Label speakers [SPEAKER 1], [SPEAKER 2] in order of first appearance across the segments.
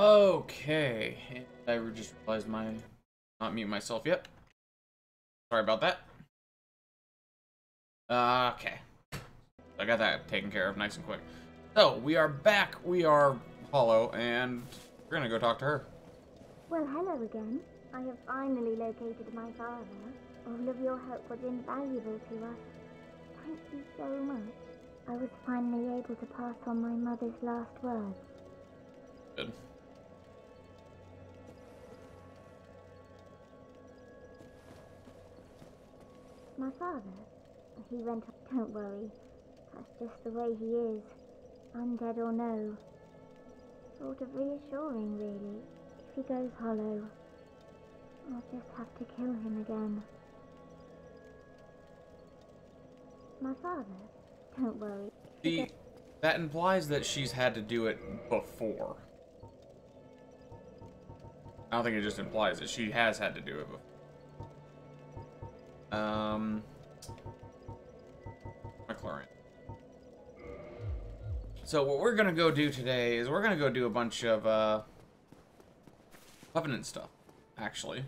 [SPEAKER 1] Okay. I just realized my not mute myself yet. Sorry about that. Uh, okay. I got that taken care of nice and quick. So, we are back. We are Hollow, and we're gonna go talk to her.
[SPEAKER 2] Well, hello again. I have finally located my father. All of your help was invaluable to us. Thank you so much. I was finally able to pass on my mother's last words.
[SPEAKER 1] Good.
[SPEAKER 2] My father, he went. Don't worry. That's just the way he is. Undead or no. Sort of reassuring, really. If he goes hollow, I'll just have to kill him again. My father, don't worry.
[SPEAKER 1] The, that implies that she's had to do it before. I don't think it just implies it. She has had to do it before. Um, McLaurin. So what we're gonna go do today is we're gonna go do a bunch of uh, covenant stuff, actually.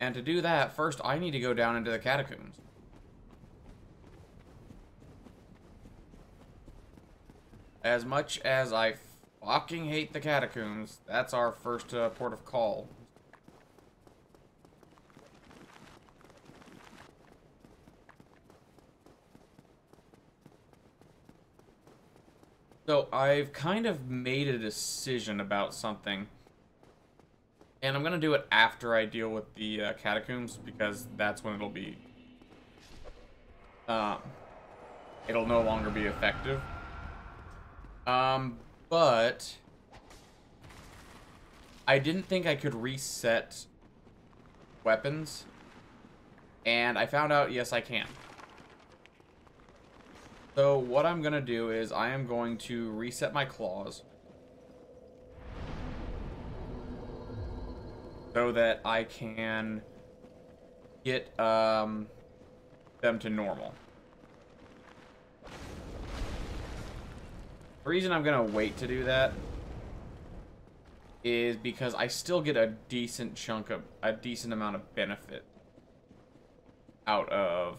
[SPEAKER 1] And to do that, first I need to go down into the catacombs. As much as I fucking hate the catacombs, that's our first uh, port of call. So I've kind of made a decision about something. And I'm going to do it after I deal with the uh, catacombs because that's when it'll be... Uh, it'll no longer be effective. Um, but... I didn't think I could reset weapons. And I found out, yes, I can. So what I'm going to do is I am going to reset my claws. So that I can get um, them to normal. The reason I'm going to wait to do that is because I still get a decent chunk of, a decent amount of benefit out of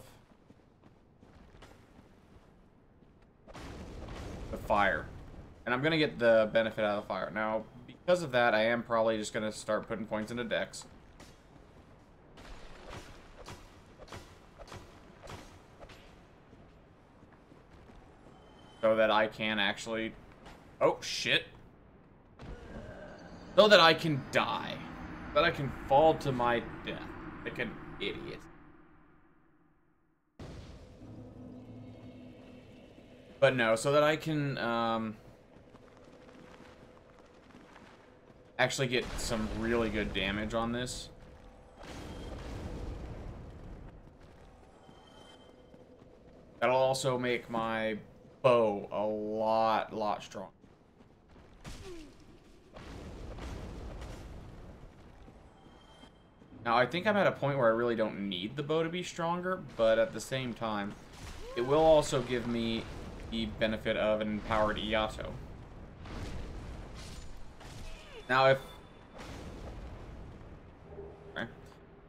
[SPEAKER 1] the fire. And I'm going to get the benefit out of the fire. Now, because of that, I am probably just going to start putting points into Dex. So that I can actually... Oh, shit. So that I can die. That I can fall to my death. Like an idiot. But no, so that I can, um, actually get some really good damage on this. That'll also make my bow a lot, lot stronger. Now, I think I'm at a point where I really don't need the bow to be stronger, but at the same time, it will also give me the benefit of an empowered Iaito. Now if... Okay.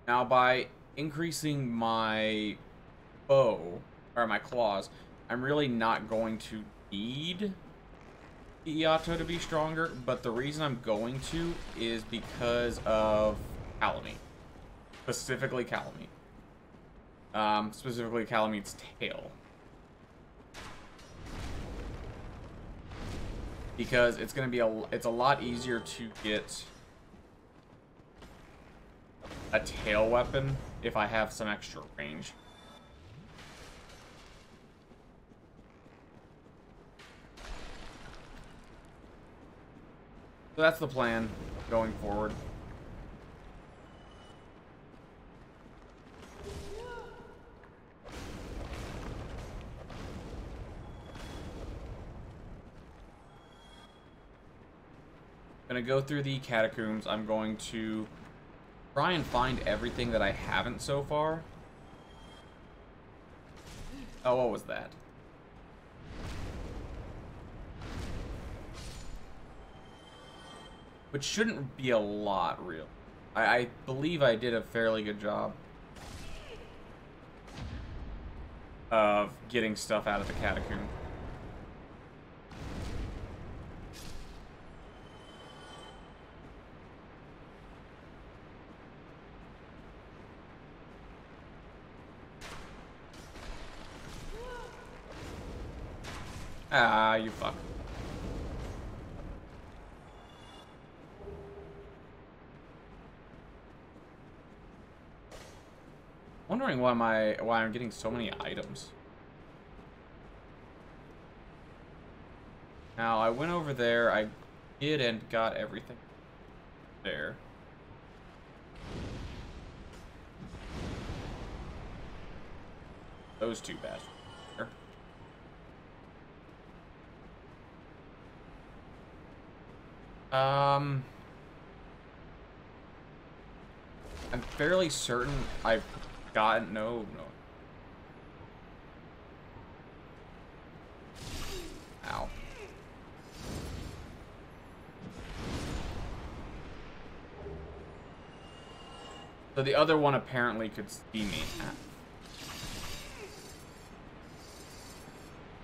[SPEAKER 1] Now by increasing my bow, or my claws, I'm really not going to need the Iaito to be stronger, but the reason I'm going to is because of Kalameet. Specifically Kalameet. Um, specifically Kalameet's tail. Because it's going to be a it's a lot easier to get a tail weapon if I have some extra range. So that's the plan going forward. Gonna go through the catacombs. I'm going to try and find everything that I haven't so far. Oh, what was that? Which shouldn't be a lot, real. I, I believe I did a fairly good job of getting stuff out of the catacomb. Ah, you fuck. Wondering why my why I'm getting so many items. Now I went over there, I did and got everything there. Those two bastards. Um, I'm fairly certain I've gotten no no. Ow. So the other one apparently could see me.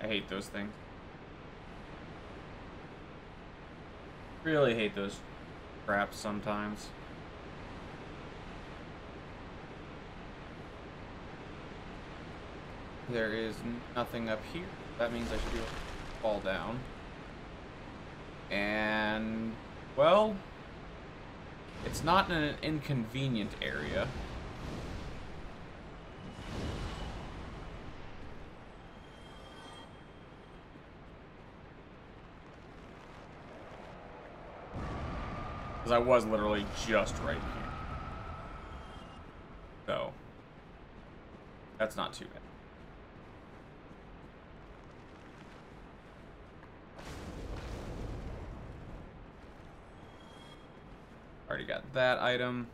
[SPEAKER 1] I hate those things. Really hate those traps sometimes. There is nothing up here. That means I should able to fall down. And, well, it's not an inconvenient area. Because I was literally just right here. So, that's not too bad. Already got that item.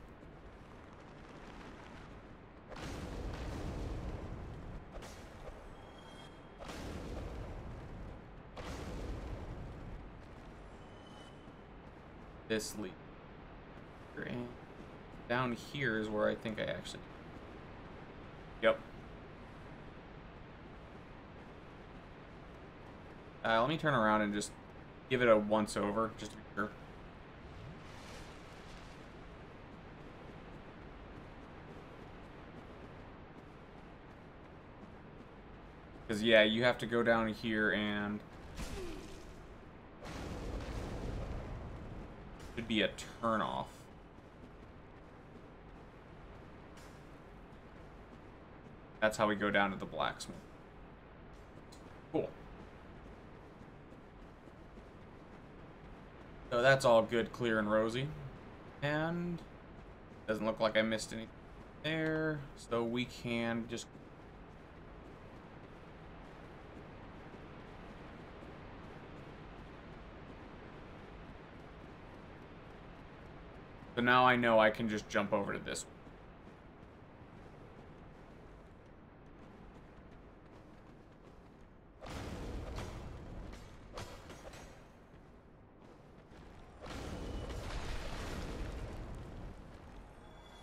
[SPEAKER 1] This lead. And down here is where I think I actually... Yep. Uh, let me turn around and just give it a once over, just to be sure. Because, yeah, you have to go down here and... Should be a turn off. That's how we go down to the blacksmith. Cool. So that's all good, clear, and rosy. And doesn't look like I missed anything there. So we can just So now I know I can just jump over to this one.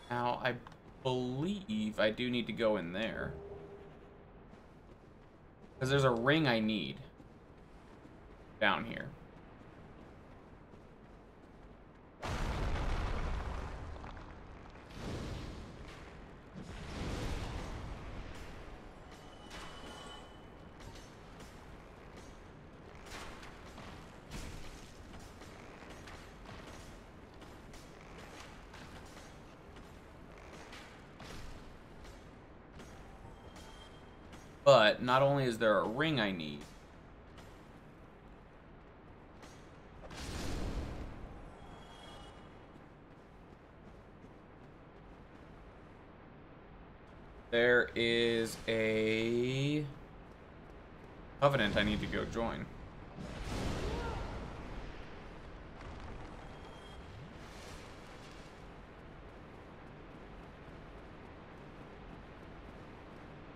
[SPEAKER 1] Now, I believe I do need to go in there. Because there's a ring I need down here. Not only is there a ring I need, there is a covenant I need to go join.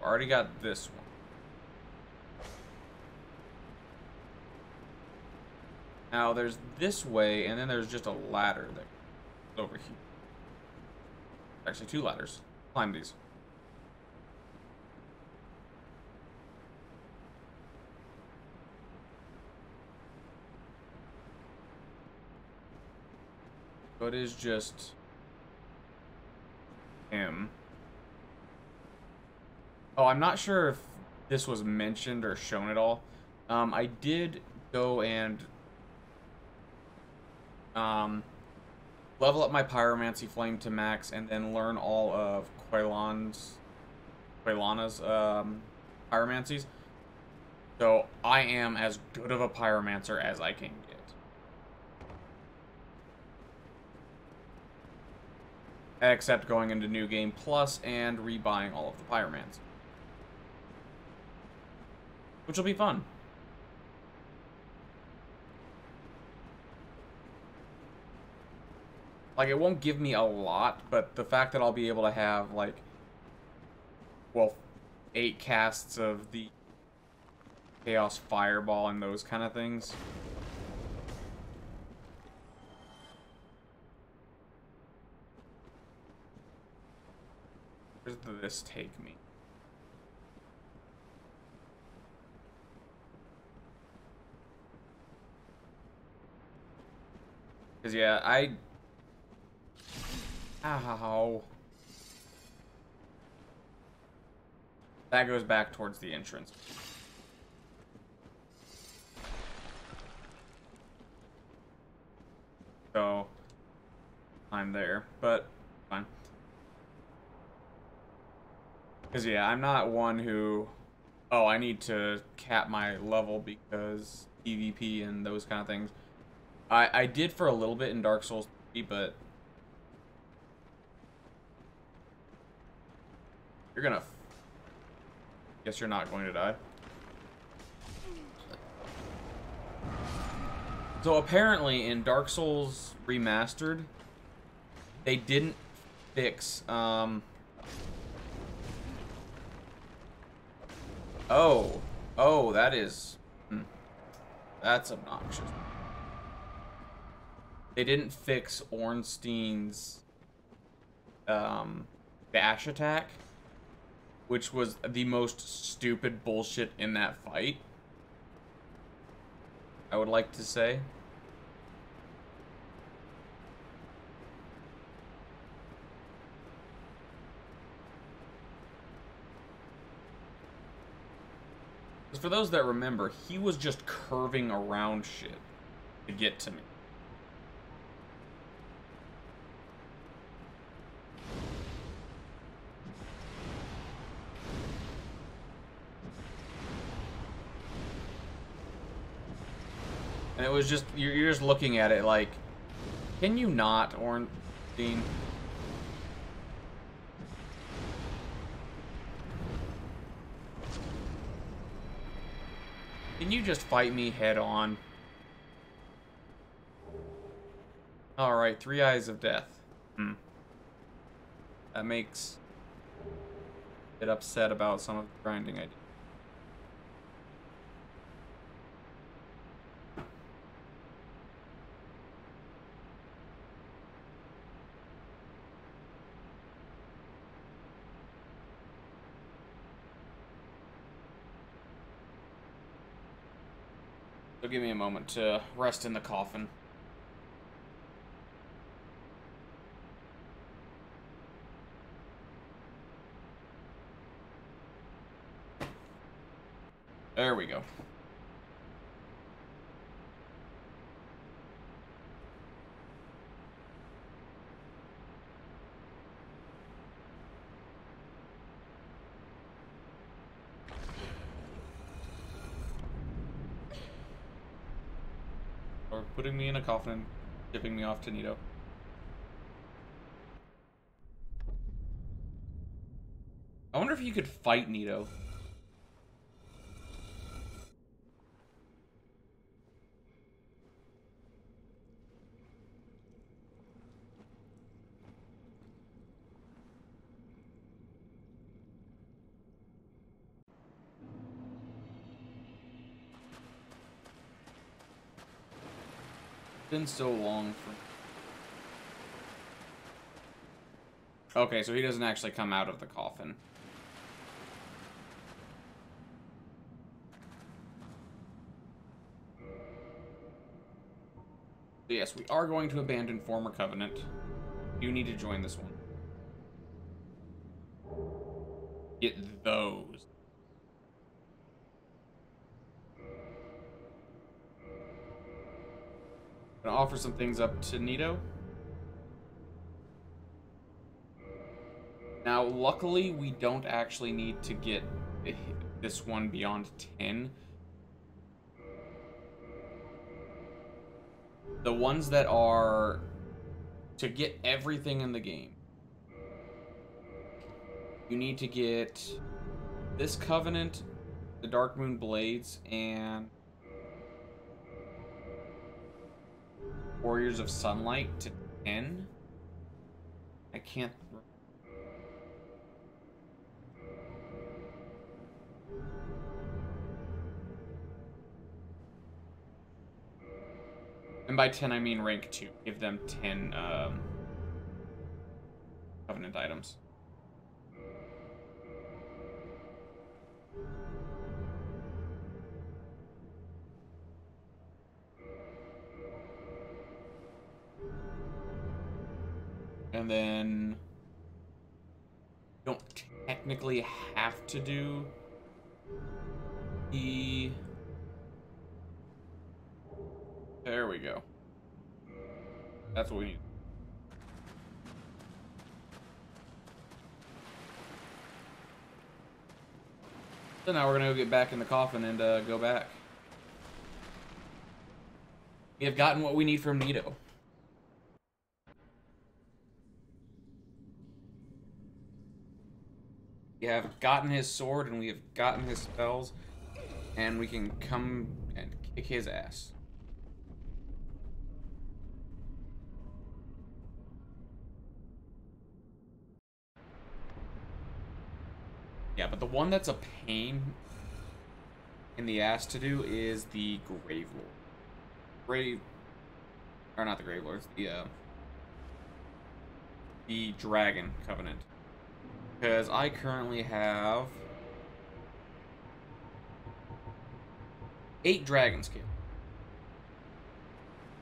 [SPEAKER 1] Already got this one. There's this way, and then there's just a ladder that over here. Actually, two ladders. Climb these. So it is just him. Oh, I'm not sure if this was mentioned or shown at all. Um, I did go and um, level up my Pyromancy Flame to max and then learn all of Quaylon's, Quelana's um, Pyromancies. So I am as good of a Pyromancer as I can get. Except going into New Game Plus and rebuying all of the Pyromans. Which will be fun. Like, it won't give me a lot, but the fact that I'll be able to have, like, well, eight casts of the Chaos Fireball and those kind of things. Where does this take me? Because, yeah, I... Ow. That goes back towards the entrance. So, I'm there, but fine. Because, yeah, I'm not one who, oh, I need to cap my level because PvP and those kind of things. I, I did for a little bit in Dark Souls 3, but you're gonna... Guess you're not going to die. So apparently in Dark Souls Remastered, they didn't fix, um... Oh. Oh, that is... Hmm. That's obnoxious. They didn't fix Ornstein's um, dash attack, which was the most stupid bullshit in that fight. I would like to say. for those that remember, he was just curving around shit to get to me. And it was just, you're, you're just looking at it like, can you not, Ornstein? Can you just fight me head on? Alright, three eyes of death. Hmm. That makes it upset about some of the grinding I did. Give me a moment to rest in the coffin. There we go. putting me in a coffin and shipping me off to Nito. I wonder if you could fight Nito. Been so long for... Okay, so he doesn't actually come out of the coffin. yes, we are going to abandon former covenant. You need to join this one. Get those. Offer some things up to Nito. Now, luckily, we don't actually need to get this one beyond 10. The ones that are to get everything in the game. You need to get this Covenant, the Dark Moon Blades, and Warriors of Sunlight to 10. I can't... And by 10, I mean rank 2. Give them 10 um, Covenant items. And then don't technically have to do the there we go. That's what we need. So now we're gonna go get back in the coffin and uh, go back. We have gotten what we need from Nito. We have gotten his sword and we have gotten his spells, and we can come and kick his ass. Yeah, but the one that's a pain in the ass to do is the Grave Lord. Grave... Or not the Grave Lords, the, uh... The Dragon Covenant. Because I currently have... Eight Dragon Scale.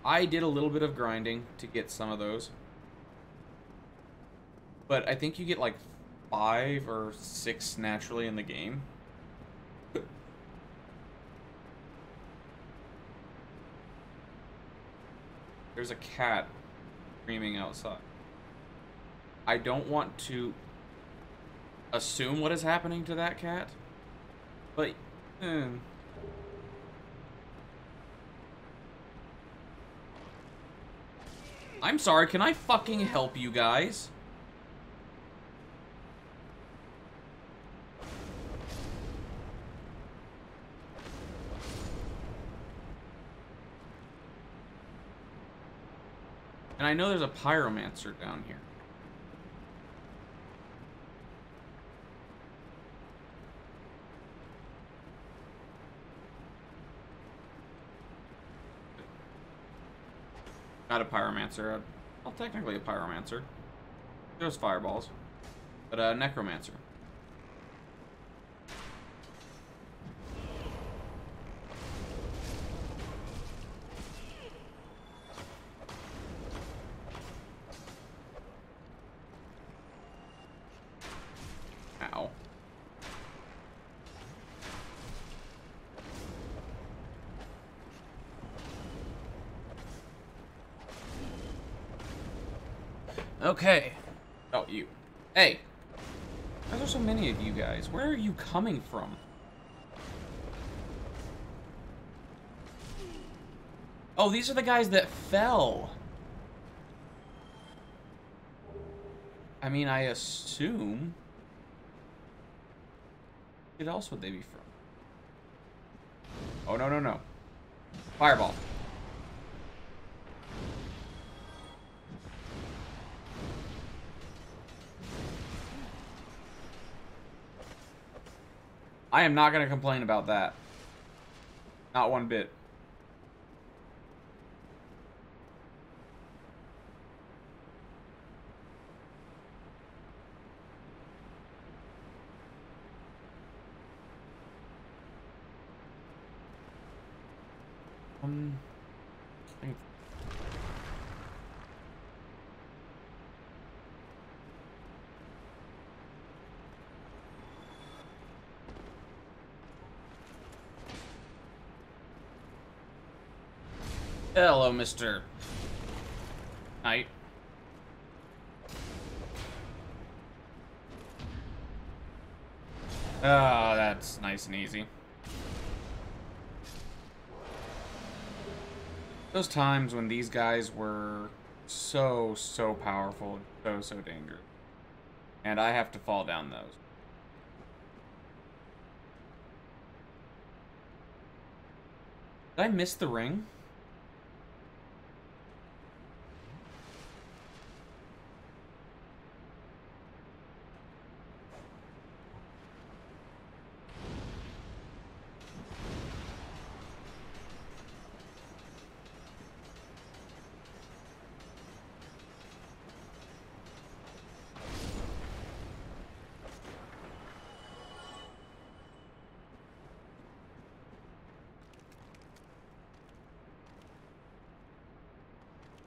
[SPEAKER 1] I did a little bit of grinding to get some of those. But I think you get like five or six naturally in the game. There's a cat screaming outside. I don't want to assume what is happening to that cat, but... Eh. I'm sorry, can I fucking help you guys? And I know there's a pyromancer down here. Not a pyromancer. Uh, well, technically a pyromancer. There's fireballs. But a necromancer. Coming from? Oh, these are the guys that fell. I mean, I assume... What else would they be from? Oh, no, no, no. Fireball. I am not going to complain about that. Not one bit. Hello, Mr. Knight. Ah, that's nice and easy. Those times when these guys were so, so powerful so, so dangerous. And I have to fall down those. Did I miss the ring?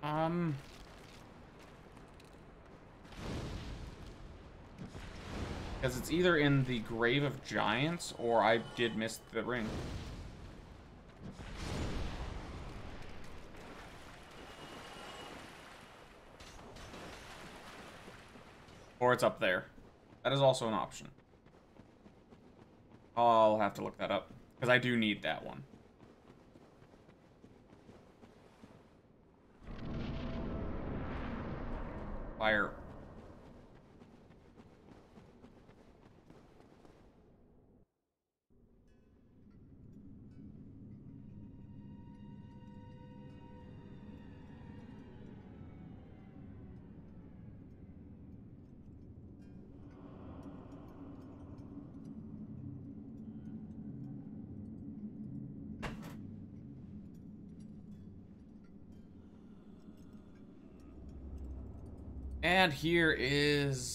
[SPEAKER 1] Um. Because it's either in the Grave of Giants or I did miss the ring. Or it's up there. That is also an option. I'll have to look that up. Because I do need that one. Fire. Here is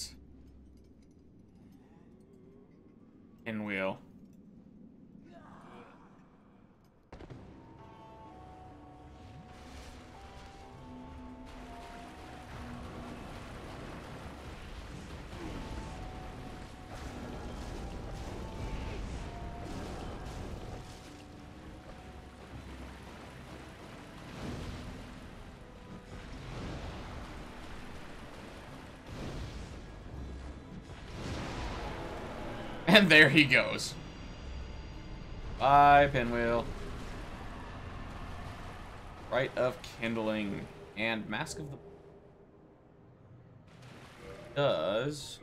[SPEAKER 1] And there he goes. Bye, Pinwheel. Rite of Kindling. And Mask of the... Does...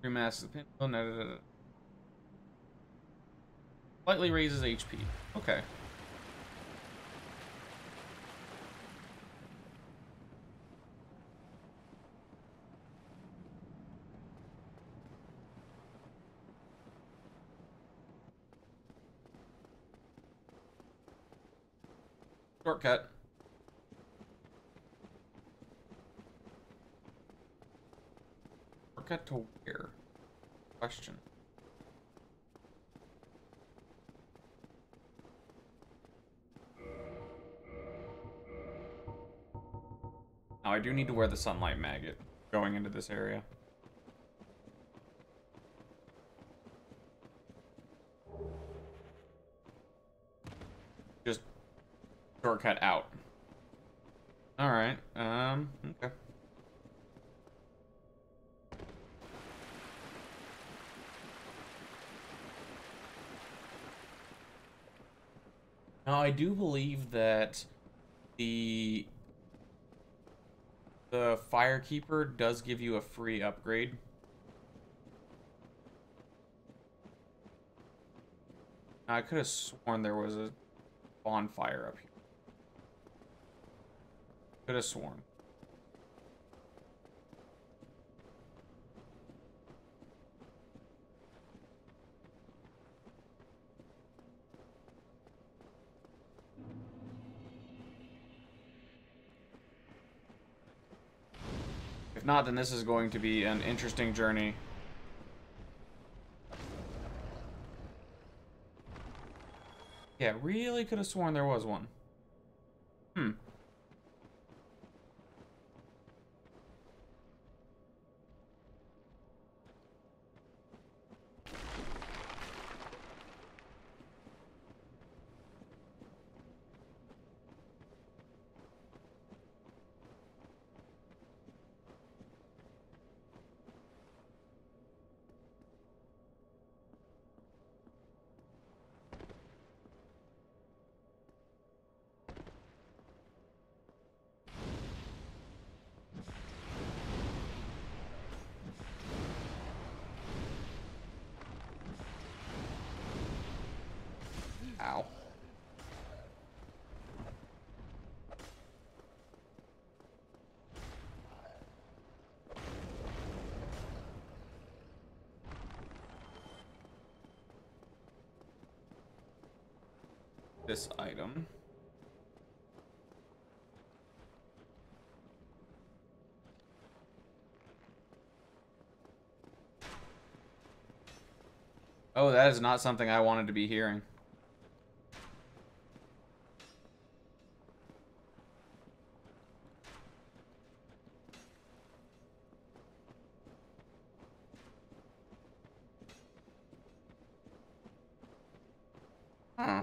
[SPEAKER 1] Three masks of Pinwheel. No, no, no, no. Slightly raises HP. Okay. Shortcut. Shortcut to where? Question. Now I do need to wear the sunlight maggot going into this area. Shortcut out. Alright, um, okay. Now, I do believe that the the Firekeeper does give you a free upgrade. I could have sworn there was a bonfire up here. Could have sworn. If not, then this is going to be an interesting journey. Yeah, really could have sworn there was one. Hmm. Oh, that is not something I wanted to be hearing. Huh.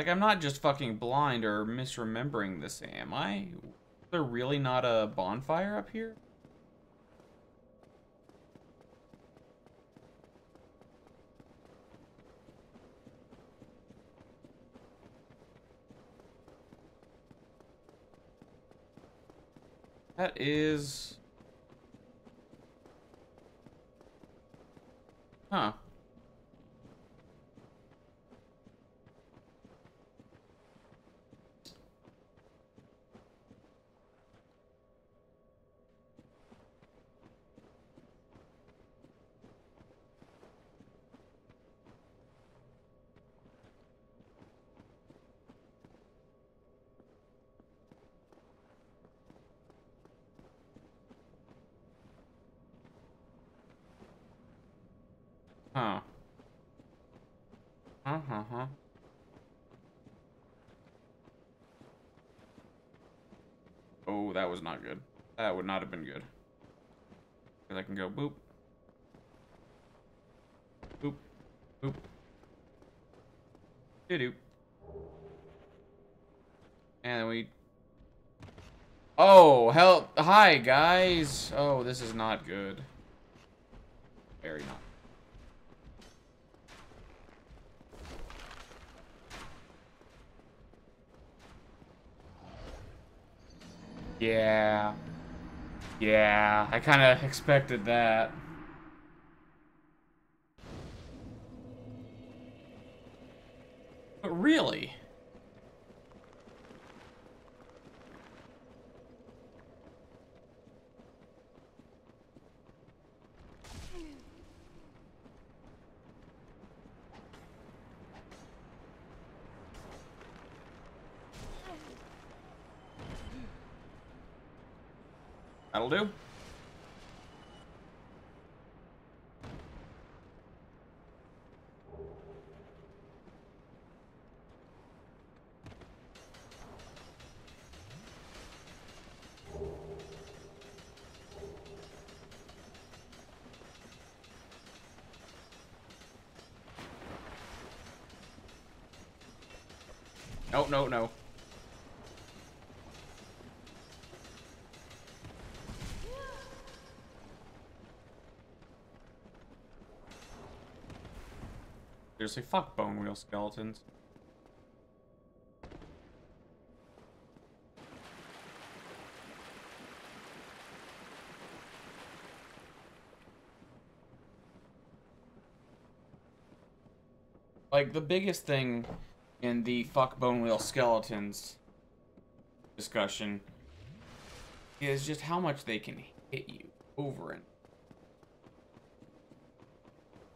[SPEAKER 1] Like, I'm not just fucking blind or misremembering this, am I? Is there really not a bonfire up here? That is... Huh. Huh. Uh huh. huh. Oh, that was not good. That would not have been good. Because I can go boop. Boop. Boop. Doo doo. And we. Oh, help. Hi, guys. Oh, this is not good. Very not. Yeah. Yeah, I kind of expected that. But really? That'll do. No, no, no. Seriously, fuck bone wheel skeletons. Like, the biggest thing in the fuck bone wheel skeletons discussion is just how much they can hit you over and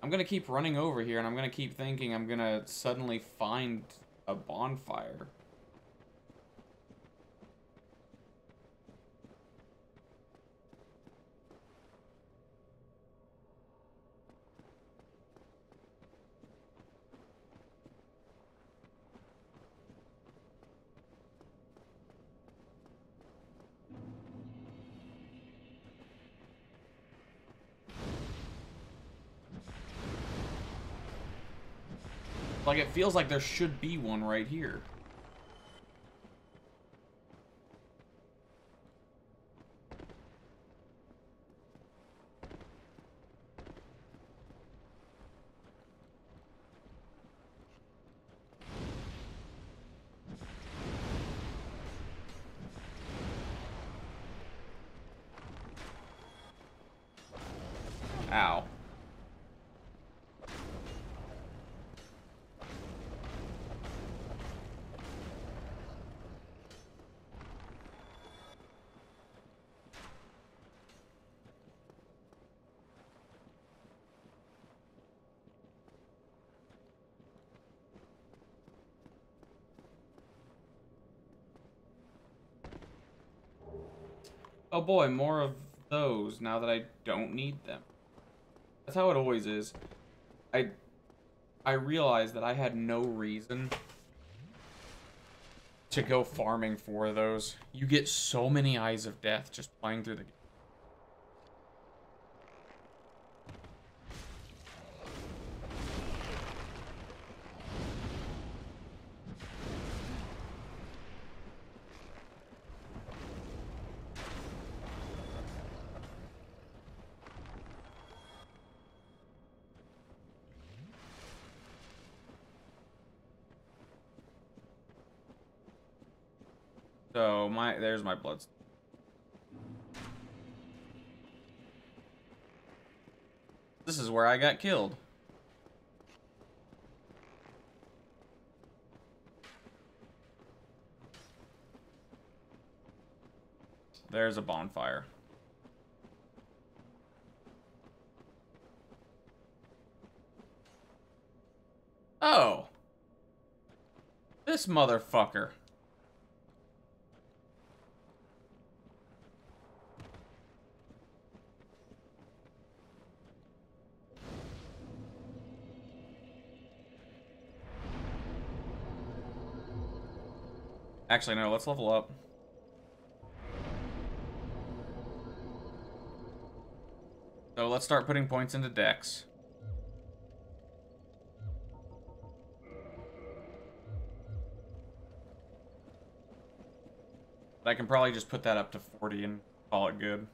[SPEAKER 1] I'm gonna keep running over here and I'm gonna keep thinking I'm gonna suddenly find a bonfire. Feels like there should be one right here. Ow. Oh boy, more of those now that I don't need them. That's how it always is. I I realized that I had no reason to go farming for those. You get so many eyes of death just playing through the game. My there's my blood. This is where I got killed. There's a bonfire. Oh. This motherfucker. Actually, no, let's level up. So let's start putting points into Dex. But I can probably just put that up to 40 and call it good.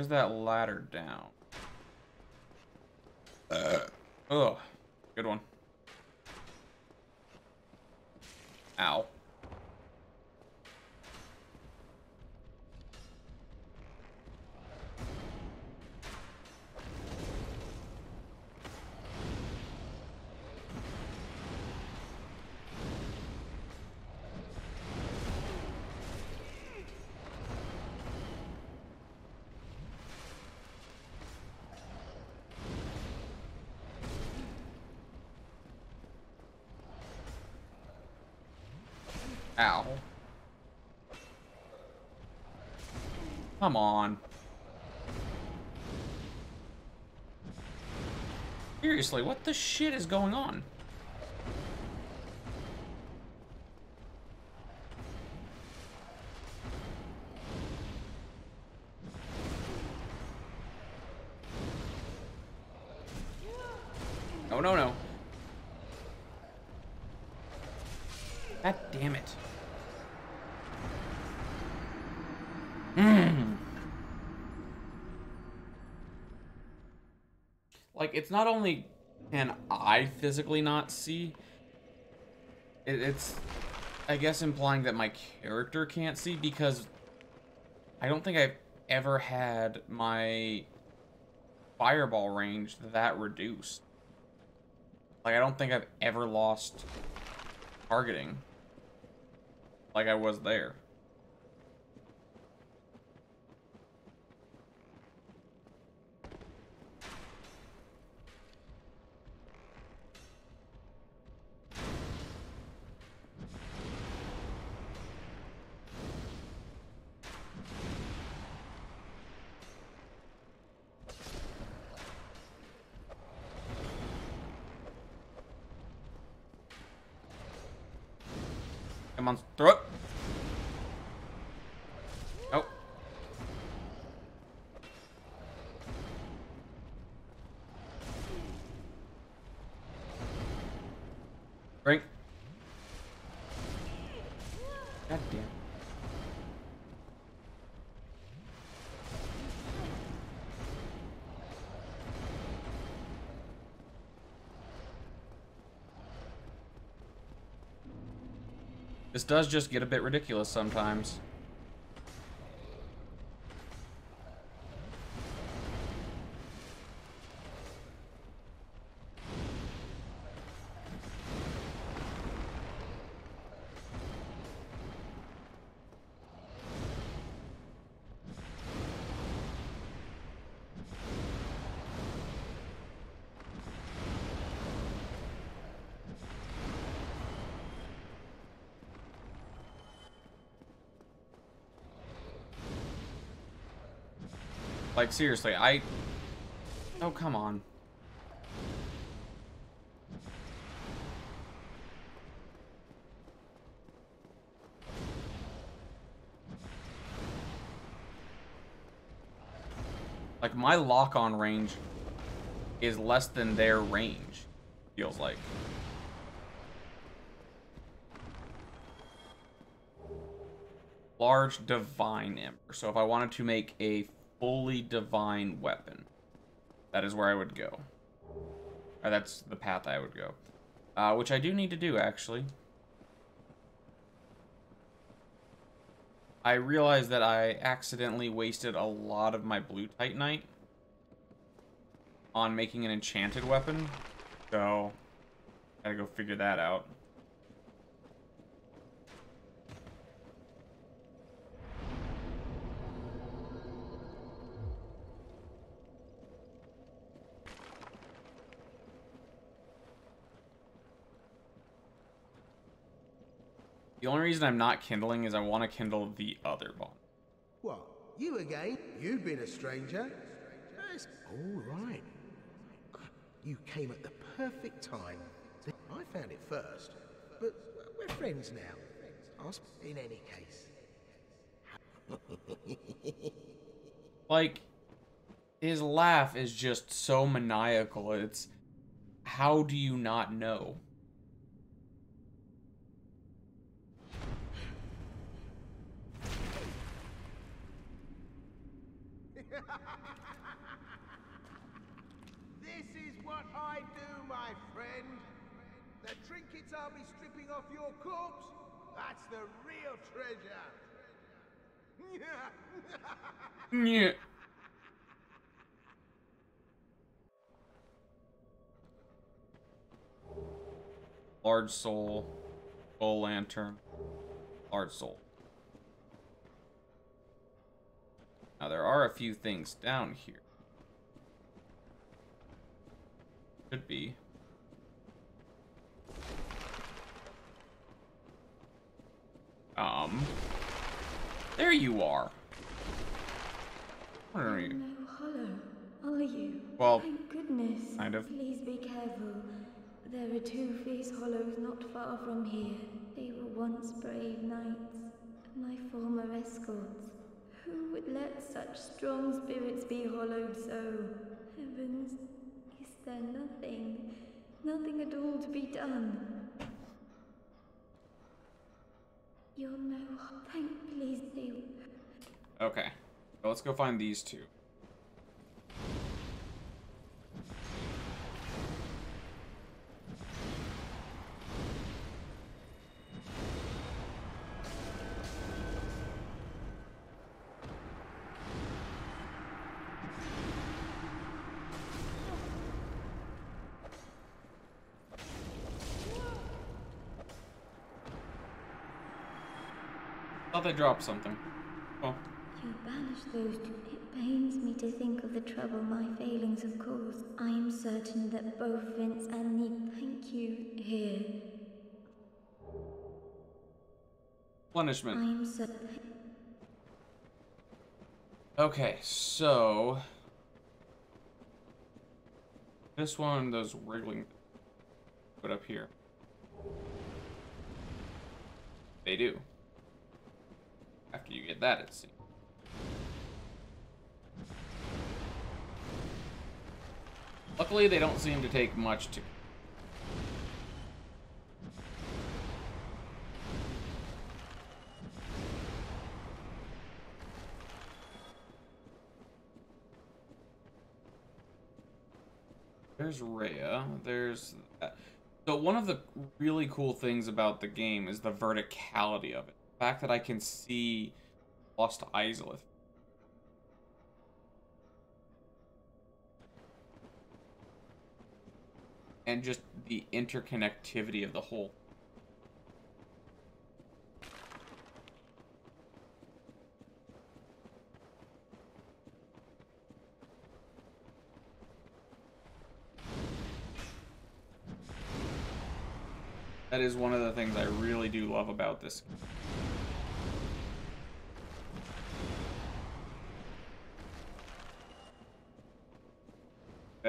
[SPEAKER 1] There's that ladder down. Uh. Ugh. Good one. Ow. Ow. Come on. Seriously, what the shit is going on? Oh, no, no. God damn it. Like, it's not only can I physically not see, it, it's, I guess, implying that my character can't see because I don't think I've ever had my fireball range that reduced. Like, I don't think I've ever lost targeting like I was there. This does just get a bit ridiculous sometimes. Like, seriously, I... Oh, come on. Like, my lock-on range is less than their range, feels like. Large Divine Ember. So if I wanted to make a fully divine weapon, that is where I would go. Or that's the path I would go. Uh, which I do need to do, actually. I realized that I accidentally wasted a lot of my blue titanite on making an enchanted weapon. So, gotta go figure that out. Only reason I'm not kindling is I want to kindle the other bond.
[SPEAKER 3] What? You again? You've been a stranger. That's all right. You came at the perfect time. I found it first, but we're friends now. I'll in any case.
[SPEAKER 1] like, his laugh is just so maniacal. It's, how do you not know?
[SPEAKER 3] this is what I do, my friend. The trinkets I'll be off your corpse, that's the real treasure.
[SPEAKER 1] Yeah. Large soul, full lantern, large soul. Now there are a few things down here. Could be. Um. There you are. Where are you?
[SPEAKER 2] No hollow, are you?
[SPEAKER 1] Well,
[SPEAKER 2] Thank goodness.
[SPEAKER 1] kind of.
[SPEAKER 2] Please be careful. There are two fierce hollows not far from here. They were once brave knights, my former escorts. Who would let such strong spirits be hollowed so? Heavens, is there nothing, nothing at all to be done?
[SPEAKER 1] Okay. Let's go find these two. They dropped something. Oh.
[SPEAKER 2] You banish those two. It pains me to think of the trouble my failings have caused. I am certain that both Vince and Nico thank you here. Punishment.
[SPEAKER 1] I
[SPEAKER 2] am certain.
[SPEAKER 1] Okay, so this one, those wriggling, put up here. They do. After you get that, it seems. Luckily, they don't seem to take much to. There's Rhea. There's. That. So one of the really cool things about the game is the verticality of it. Fact that I can see Lost Izalith and just the interconnectivity of the whole. That is one of the things I really do love about this.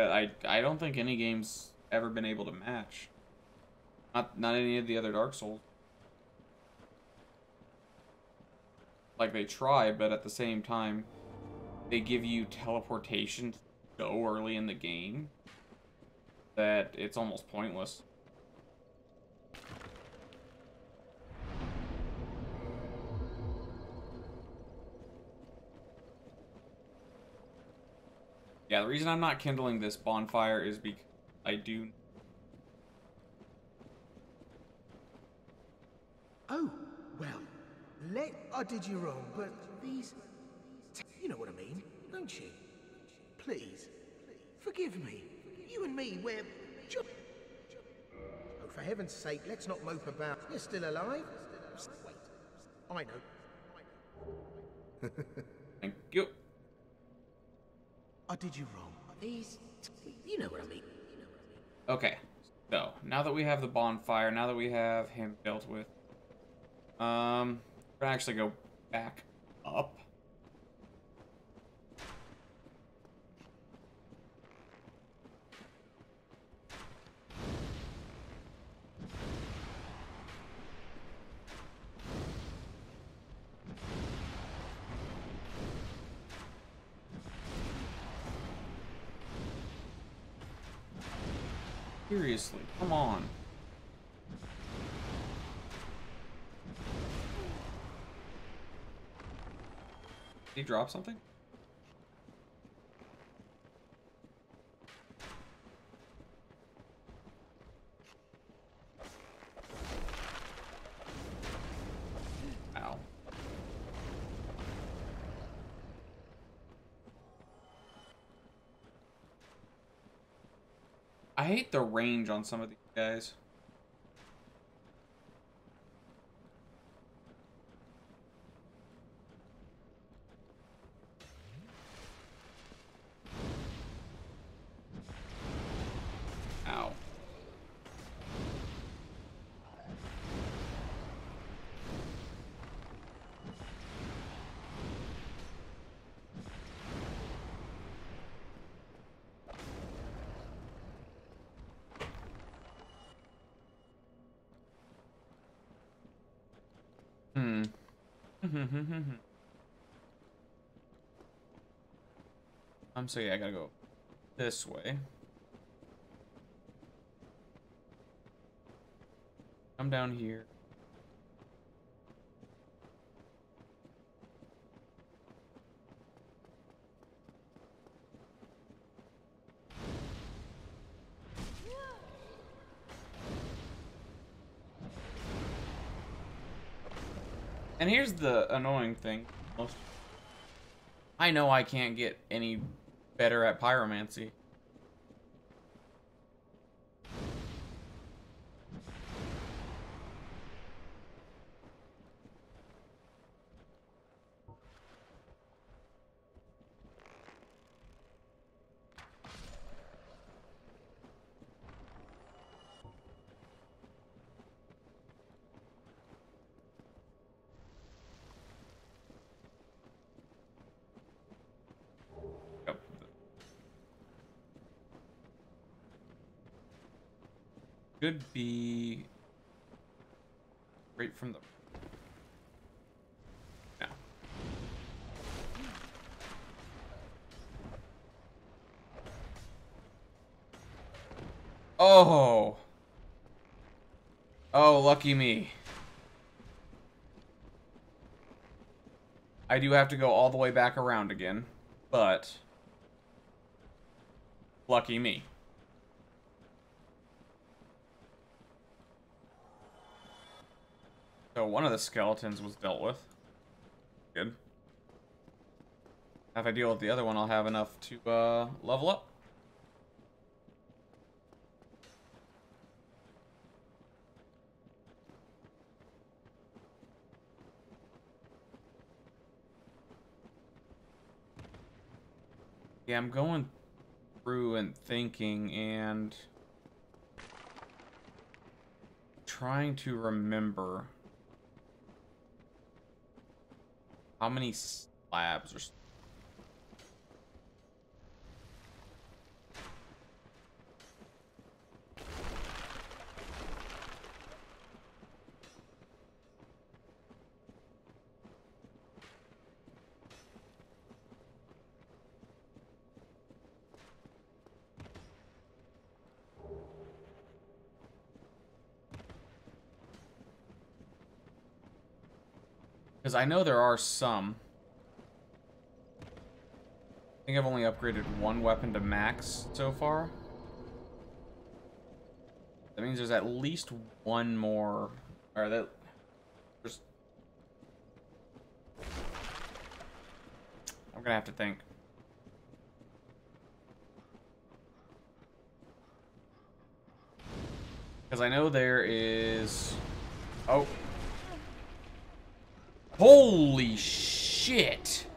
[SPEAKER 1] That I I don't think any game's ever been able to match. Not not any of the other Dark Souls. Like they try, but at the same time, they give you teleportation so early in the game that it's almost pointless. Yeah, the reason I'm not kindling this bonfire is because I do.
[SPEAKER 3] Oh, well, let I did you wrong, but these. You know what I mean, don't you? Please, forgive me. You and me, we're. Just... Oh, for heaven's sake, let's not mope about. You're still alive? Wait, I know.
[SPEAKER 1] Thank you.
[SPEAKER 3] I did you wrong. These. You know what I mean.
[SPEAKER 1] Okay, so now that we have the bonfire, now that we have him built with, um, we're gonna actually go back up. Seriously, come on. Did he drop something? Ow. I hate the range on some of these guys. Ow. Hmm. Um, so yeah, I gotta go this way. Come down here. Here's the annoying thing. I know I can't get any better at pyromancy. Could be right from the. Oh. Oh, lucky me. I do have to go all the way back around again, but lucky me. One of the skeletons was dealt with. Good. If I deal with the other one, I'll have enough to uh, level up. Yeah, I'm going through and thinking and trying to remember how many slabs or Because I know there are some. I think I've only upgraded one weapon to max so far. That means there's at least one more... Or that... There's... I'm gonna have to think. Because I know there is... Oh, Holy shit.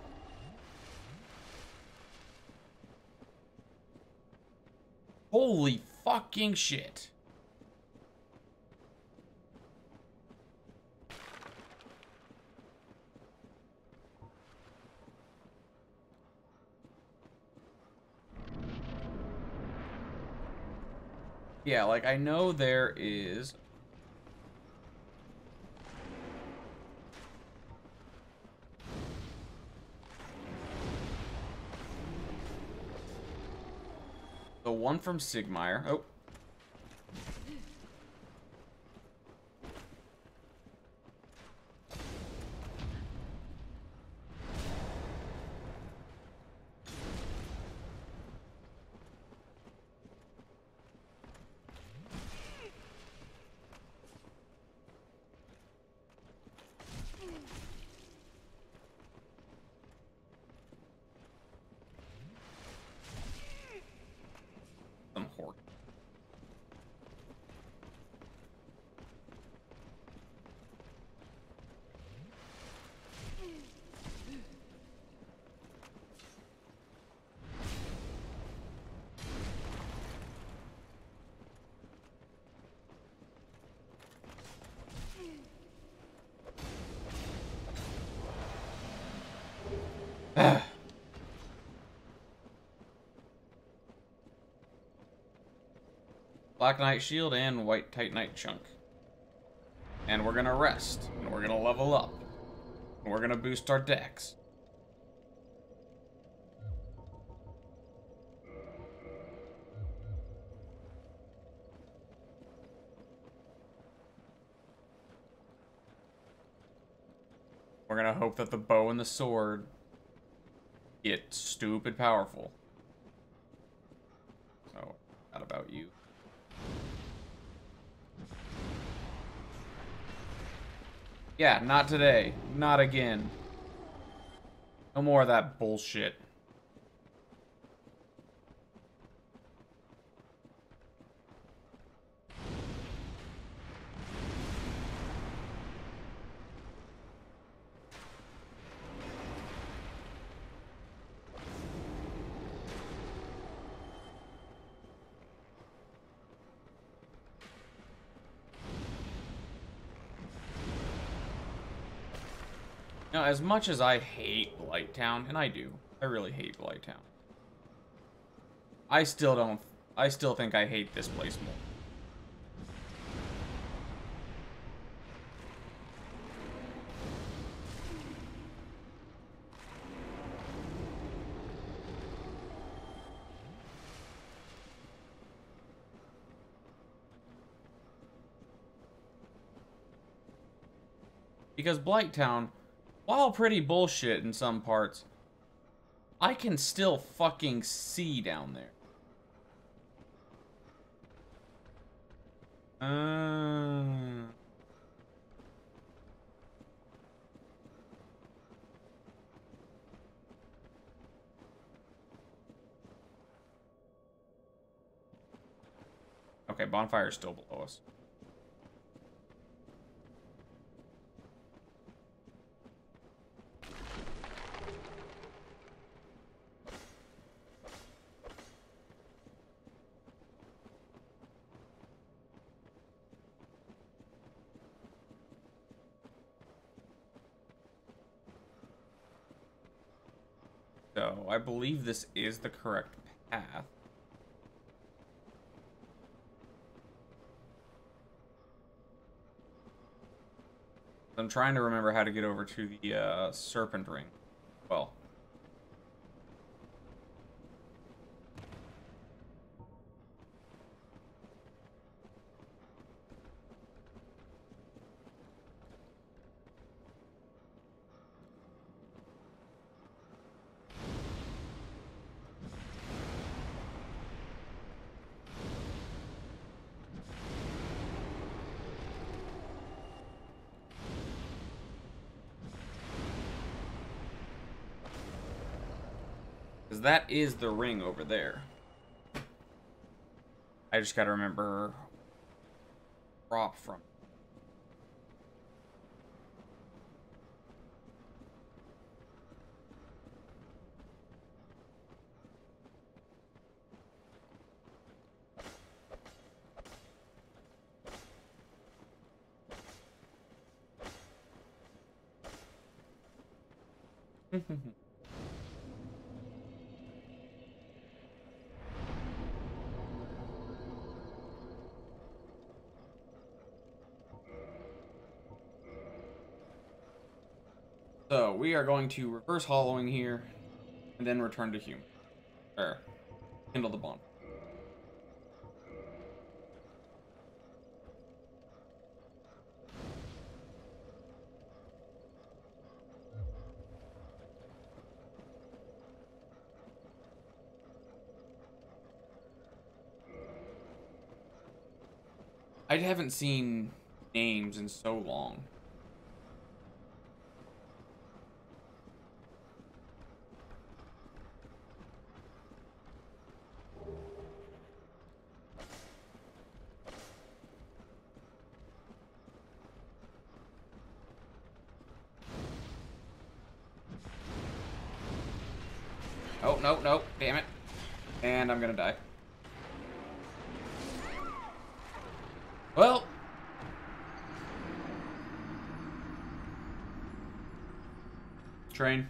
[SPEAKER 1] Holy fucking shit. Yeah, like, I know there is one from Sigmire. Oh. Black Knight Shield and White Titanite Chunk. And we're gonna rest. And we're gonna level up. And we're gonna boost our dex. We're gonna hope that the bow and the sword get stupid powerful. So, that about you. Yeah, not today. Not again. No more of that bullshit. as much as I hate Blighttown, and I do, I really hate Blighttown. I still don't, I still think I hate this place more. Because Blighttown while pretty bullshit in some parts, I can still fucking see down there. Uh... Okay, bonfire is still below us. So, I believe this is the correct path. I'm trying to remember how to get over to the uh, Serpent Ring. Well. That is the ring over there. I just gotta remember drop from. So we are going to reverse hollowing here, and then return to human. Or, kindle the bomb. I haven't seen names in so long. Oh, no, no, damn it. And I'm gonna die. Well. Train.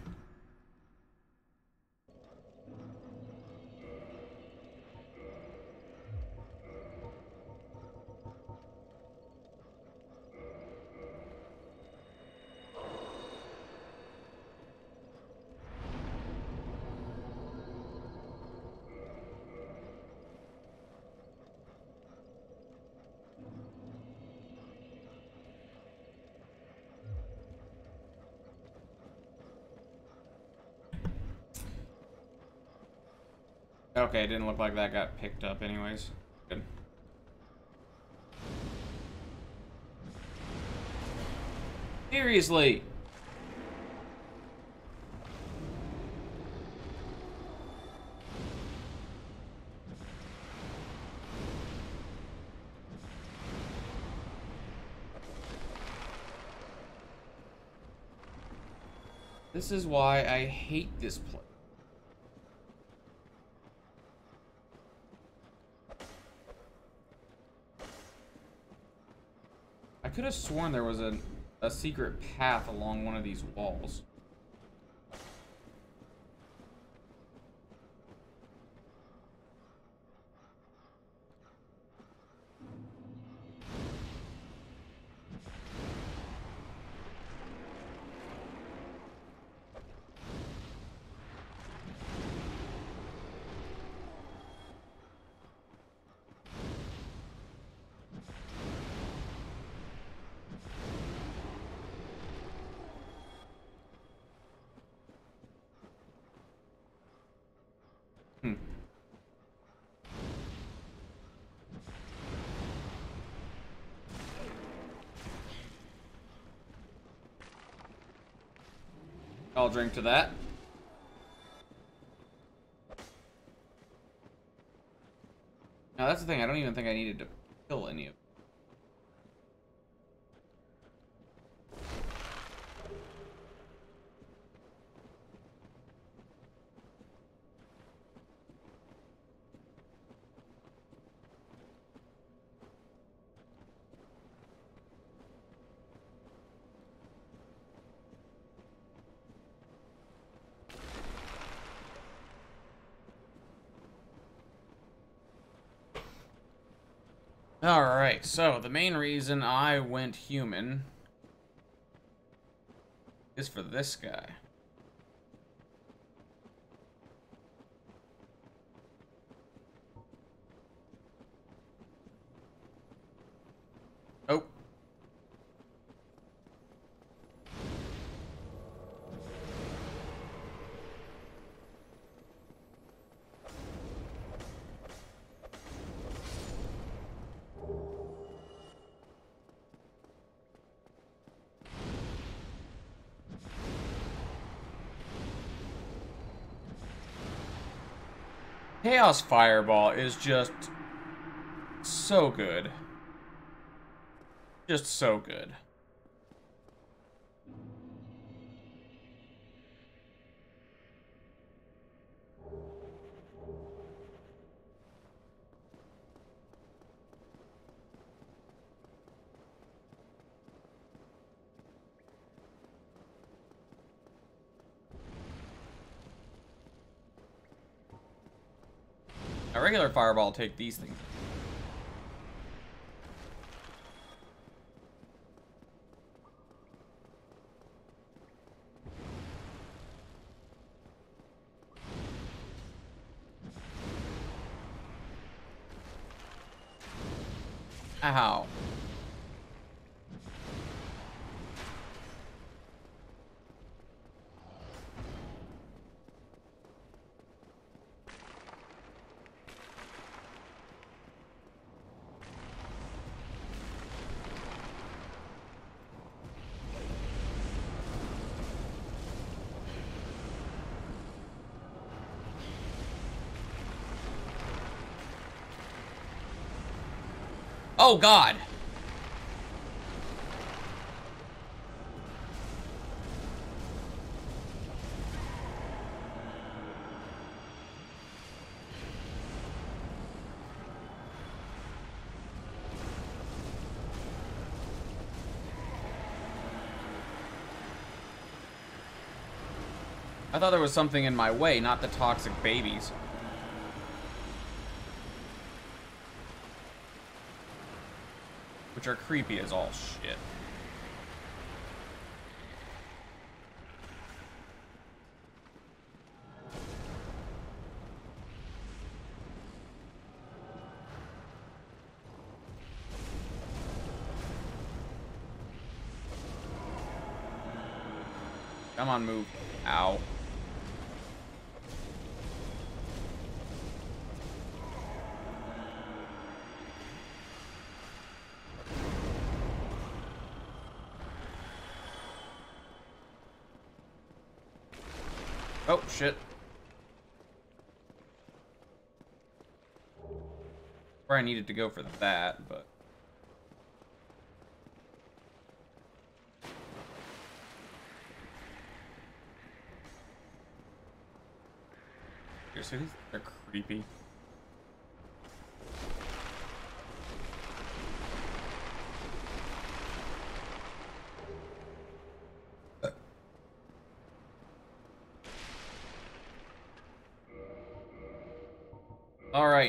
[SPEAKER 1] Okay, it didn't look like that got picked up anyways. Good. Seriously! This is why I hate this place. Could have sworn there was a, a secret path along one of these walls. Drink to that. Now that's the thing, I don't even think I needed to kill any of them. Alright, so the main reason I went human is for this guy. Chaos Fireball is just so good. Just so good. Regular fireball take these things. Ow. Oh god. I thought there was something in my way, not the toxic babies. Which are creepy as all shit. Come on, move. Ow. Shit. Where I needed to go for that, but... Seriously, they're creepy.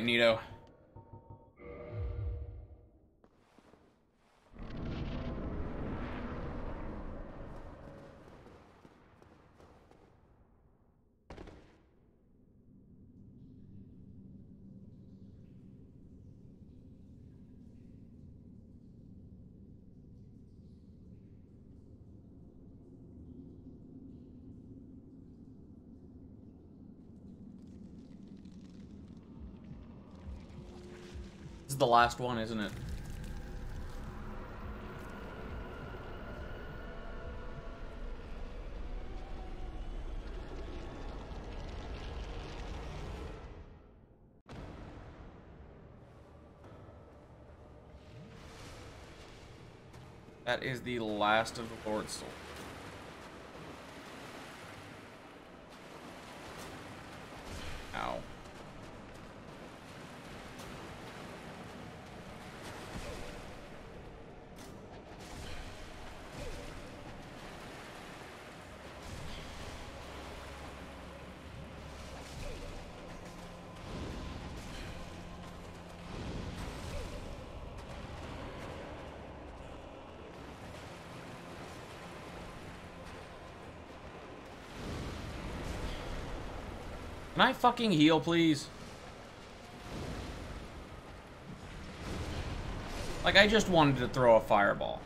[SPEAKER 1] All is the last one, isn't it? That is the last of the Lord's Souls. I fucking heal, please? Like, I just wanted to throw a fireball.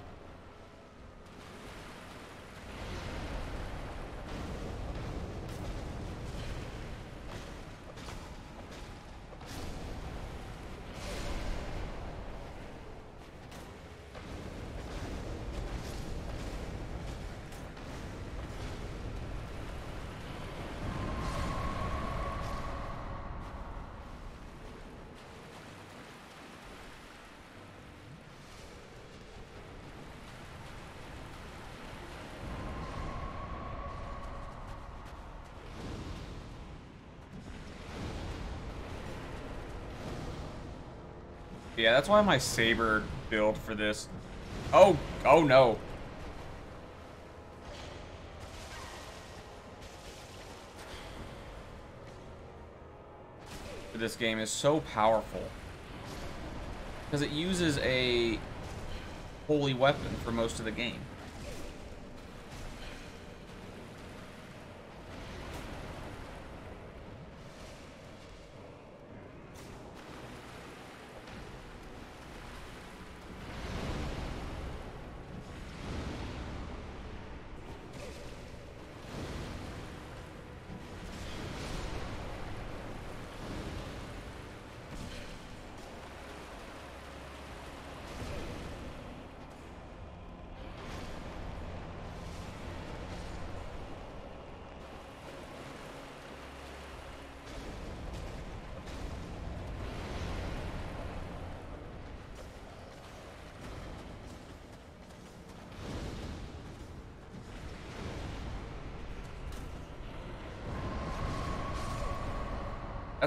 [SPEAKER 1] That's why my saber build for this. Oh, oh no. This game is so powerful. Because it uses a holy weapon for most of the game.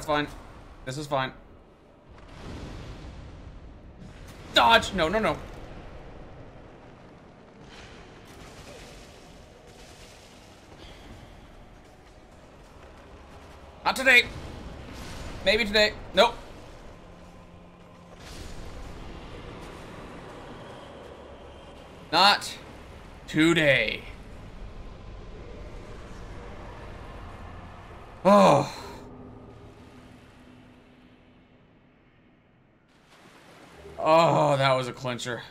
[SPEAKER 1] That's fine. This is fine. Dodge! No, no, no. Not today. Maybe today. Nope. Not today. Oh. Oh, that was a clincher.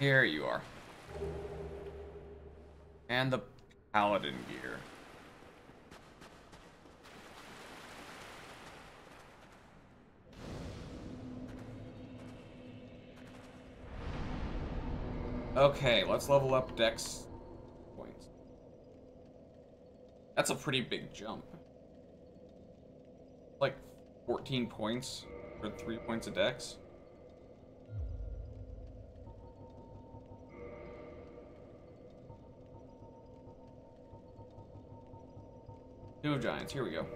[SPEAKER 1] Here you are. And the paladin gear. Okay, let's level up Dex points. That's a pretty big jump. Like 14 points for 3 points of Dex. Two Giants, here we go.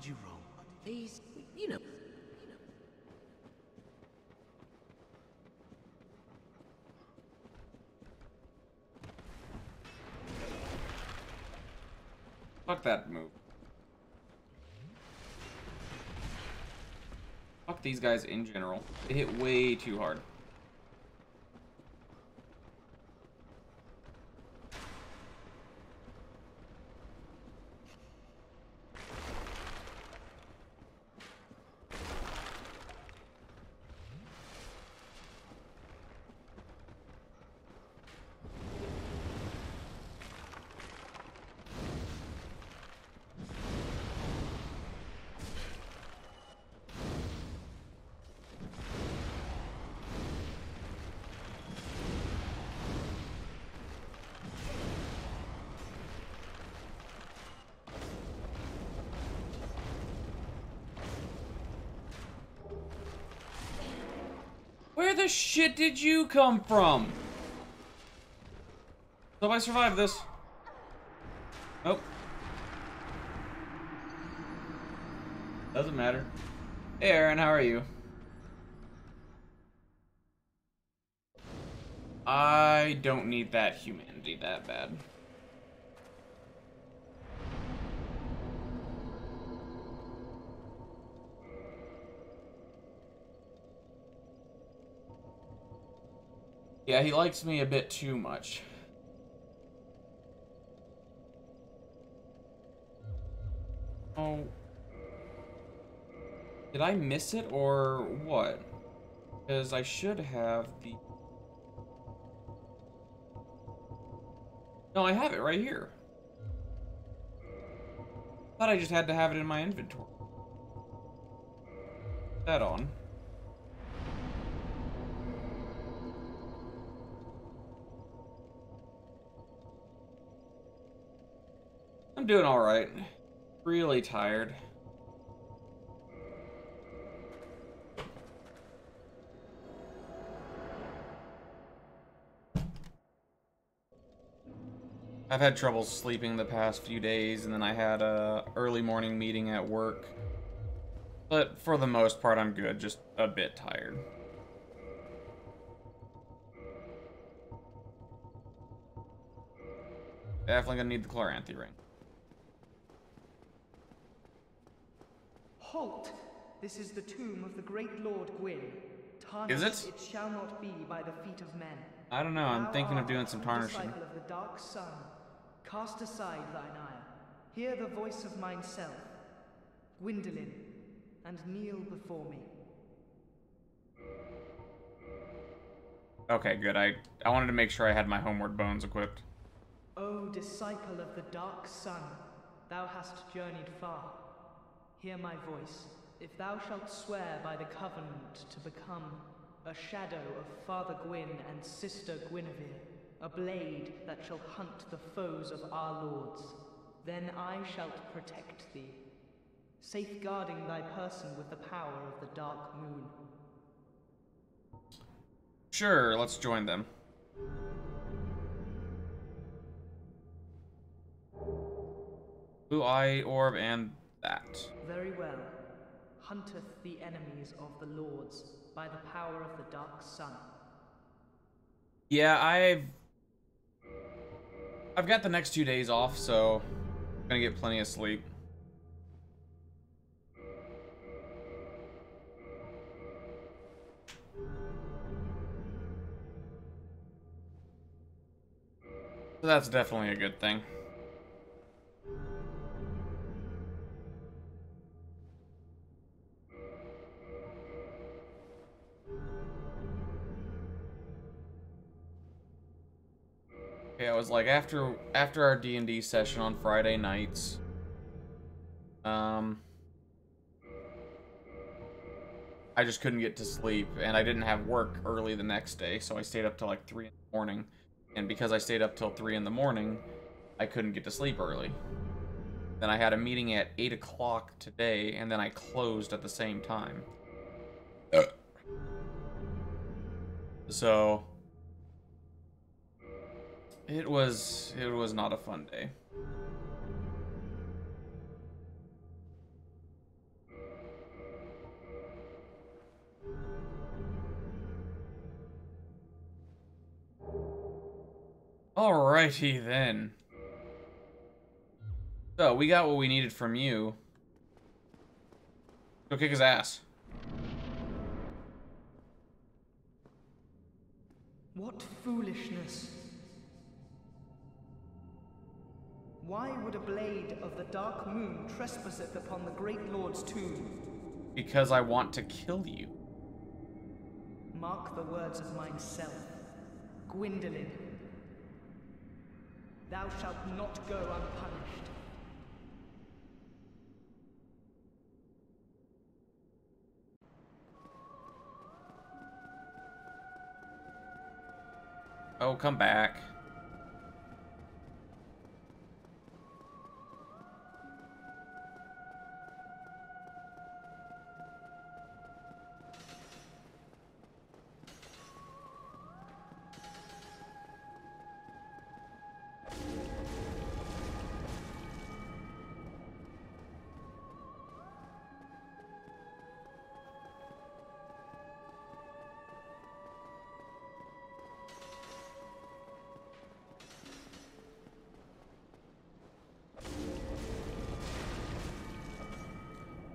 [SPEAKER 3] Did you wrong. He's, you know.
[SPEAKER 1] Fuck that move. Fuck fuck these guys in general. They hit way too hard. Where the shit did you come from? So I survived this. Nope. Doesn't matter. Hey Aaron, how are you? I don't need that humanity that bad. Yeah, he likes me a bit too much. Oh. Did I miss it or what? Because I should have the... No, I have it right here. Thought I just had to have it in my inventory. That on. Doing alright. Really tired. I've had trouble sleeping the past few days, and then I had a early morning meeting at work. But for the most part, I'm good, just a bit tired. Definitely gonna need the Chloranthy Ring.
[SPEAKER 4] Halt! This is the tomb of the great Lord Gwyn.
[SPEAKER 1] Is it?
[SPEAKER 4] it shall not be by the feet of men.
[SPEAKER 1] I don't know, I'm
[SPEAKER 4] Thou
[SPEAKER 1] thinking of doing some tarnishing.
[SPEAKER 4] disciple of the dark sun. Cast aside thine ire. Hear the voice of mine self, Gwyndolin, and kneel before me.
[SPEAKER 1] Okay, good. I, I wanted to make sure I had my homeward bones equipped.
[SPEAKER 4] O disciple of the dark sun, thou hast journeyed far. Hear my voice. If thou shalt swear by the covenant to become a shadow of Father Gwyn and Sister Gwynevere, a blade that shall hunt the foes of our lords, then I shalt protect thee, safeguarding thy person with the power of the dark moon.
[SPEAKER 1] Sure, let's join them. Blue Eye Orb and that.
[SPEAKER 4] Very well. Hunteth the enemies of the lords by the power of the dark sun.
[SPEAKER 1] Yeah, I've... I've got the next two days off, so... I'm gonna get plenty of sleep. So that's definitely a good thing. Okay, I was like after after our D and D session on Friday nights. Um, I just couldn't get to sleep, and I didn't have work early the next day, so I stayed up till like three in the morning. And because I stayed up till three in the morning, I couldn't get to sleep early. Then I had a meeting at eight o'clock today, and then I closed at the same time. So it was, it was not a fun day. Alrighty then. So, we got what we needed from you. Go kick his ass.
[SPEAKER 4] What foolishness. Why would a blade of the dark moon trespasseth upon the great lord's tomb?
[SPEAKER 1] Because I want to kill you.
[SPEAKER 4] Mark the words of mine self, Gwyndolin. Thou shalt not go unpunished.
[SPEAKER 1] Oh, come back.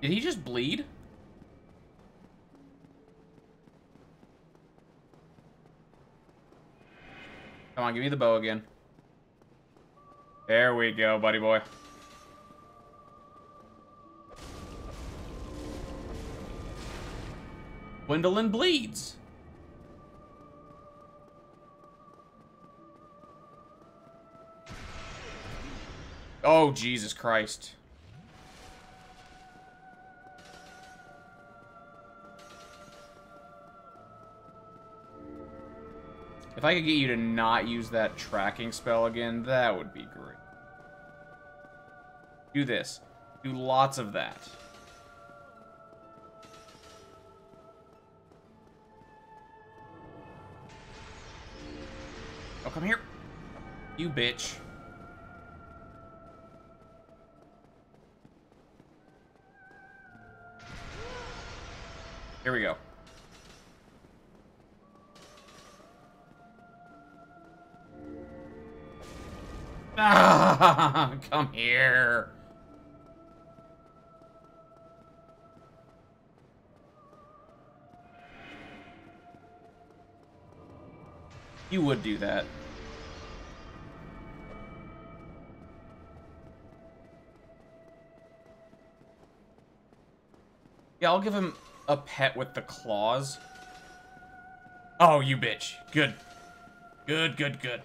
[SPEAKER 1] Did he just bleed? Come on, give me the bow again. There we go, buddy boy. Gwyndolin bleeds. Oh, Jesus Christ. If I could get you to not use that tracking spell again, that would be great. Do this. Do lots of that. Oh, come here. You bitch. Here we go. Ah, come here. You would do that. Yeah, I'll give him a pet with the claws. Oh, you bitch. Good. Good, good, good.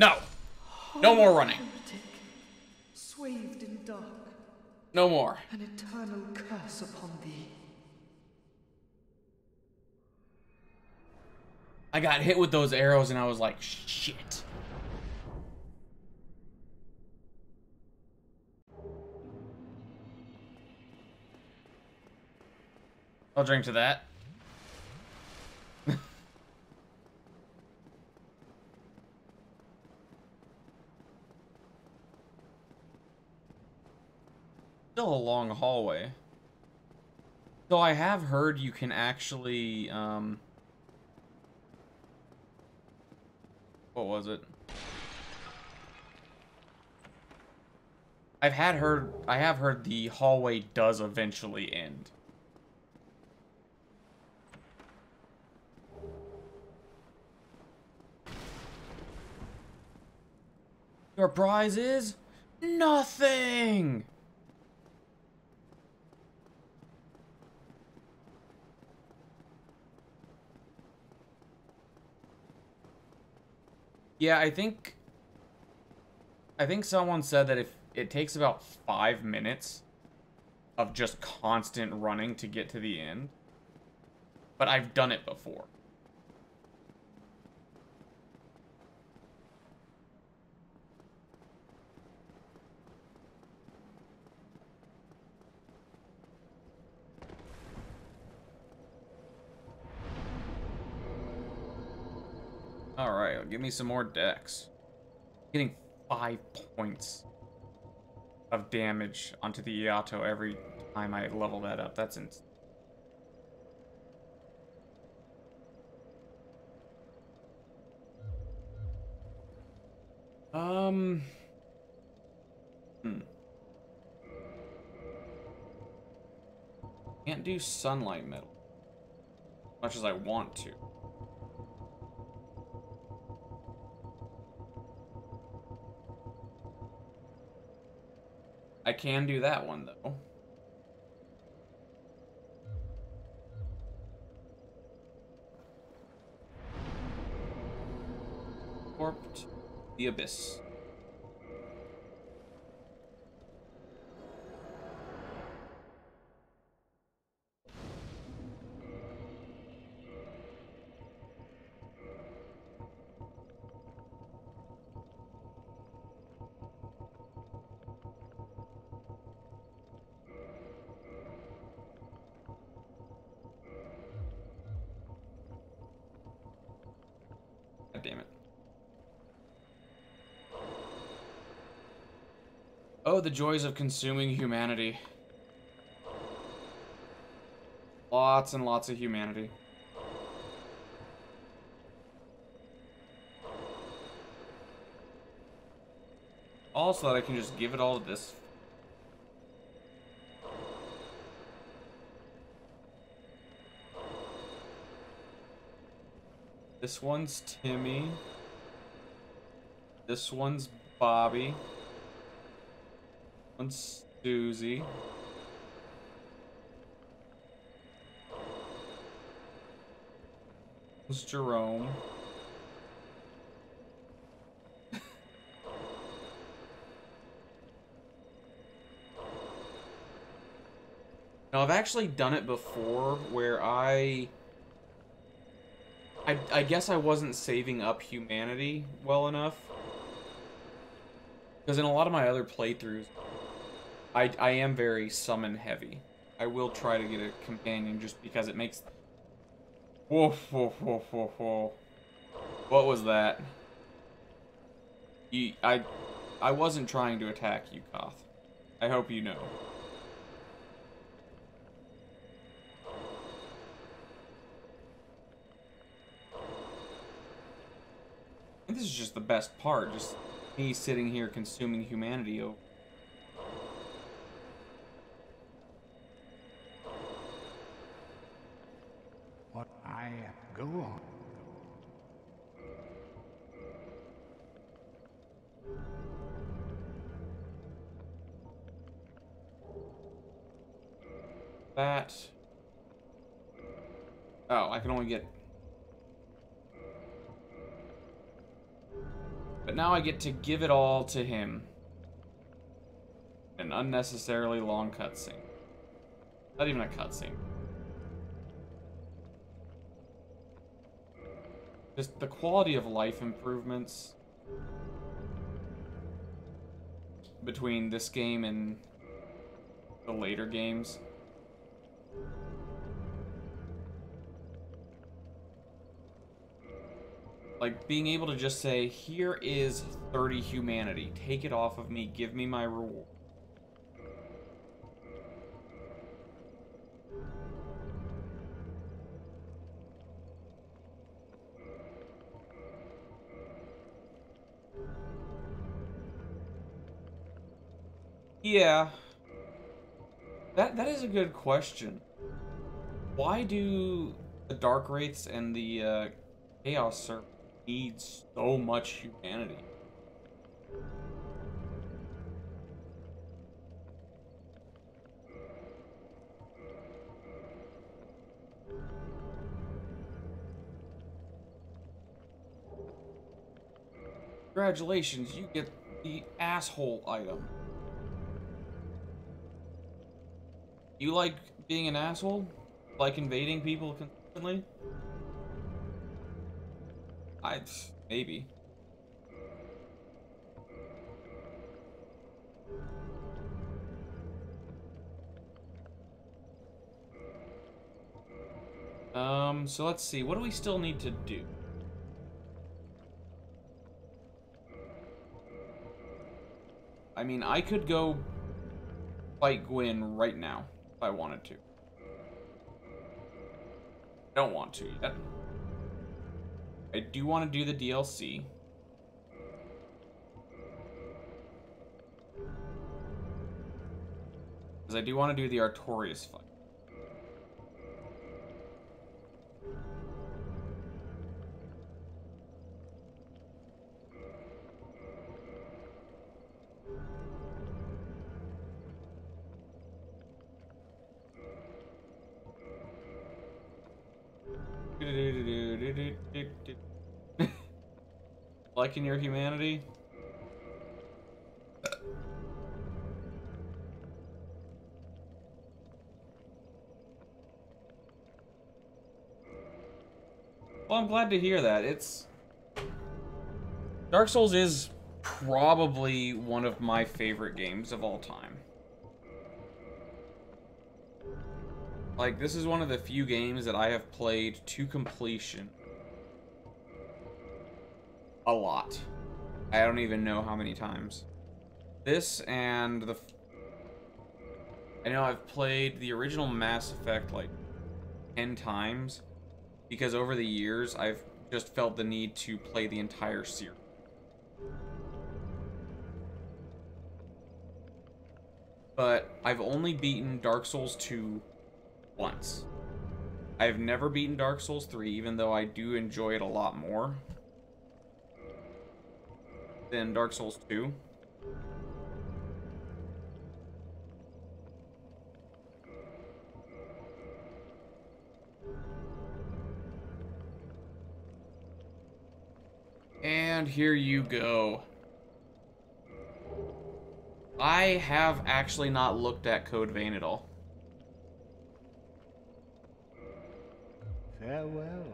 [SPEAKER 1] No! No more running.
[SPEAKER 4] Swathed in dark,
[SPEAKER 1] No more.
[SPEAKER 4] an eternal curse upon thee.
[SPEAKER 1] I got hit with those arrows and I was like, shit. I'll drink to that. Still a long hallway. So I have heard you can actually, um... What was it? I've had heard I have heard the hallway does eventually end. Your prize is nothing. Yeah, I think I think someone said that if it takes about 5 minutes of just constant running to get to the end. But I've done it before. Alright, give me some more Dex. Getting five points of damage onto the Iaito every time I level that up. That's ins Um. Hmm. Can't do Sunlight Medal. much as I want to. I can do that one, though. Warped the Abyss. The joys of consuming humanity. Lots and lots of humanity. Also, that I can just give it all to this. This one's Timmy. This one's Bobby. One's Susie. One's Jerome. now, I've actually done it before where I... I, I guess I wasn't saving up humanity well enough. Because in a lot of my other playthroughs, I, I am very summon heavy. I will try to get a companion just because it makes... Whoa, whoa, whoa, whoa, whoa. What was that? I, I wasn't trying to attack you, Kaathe. I hope you know. And this is just the best part, just me sitting here consuming humanity over.
[SPEAKER 5] What I go on.
[SPEAKER 1] That. Oh, I can only get. But now I get to give it all to him. An unnecessarily long cutscene. Not even a cutscene. Just the quality of life improvements between this game and the later games. Like, being able to just say, here is 30 humanity. Take it off of me. Give me my reward. Yeah. That that is a good question. Why do the Dark Wraiths and the uh, Chaos Servant need so much humanity? Congratulations, you get the asshole item. You like being an asshole? Like invading people constantly? I maybe. Um, so let's see. What do we still need to do? I mean, I could go fight Gwyn right now if I wanted to. I don't want to yet. I do want to do the DLC. Because I do want to do the Artorias fight. Your humanity? Well, I'm glad to hear that. It's Dark Souls is probably one of my favorite games of all time. Like, this is one of the few games that I have played to completion. A lot. I don't even know how many times. This and the... I know I've played the original Mass Effect like 10 times because over the years I've just felt the need to play the entire series. But I've only beaten Dark Souls 2 once. I've never beaten Dark Souls 3, even though I do enjoy it a lot more than Dark Souls 2. And here you go. I have actually not looked at Code Vein at all.
[SPEAKER 5] Farewell.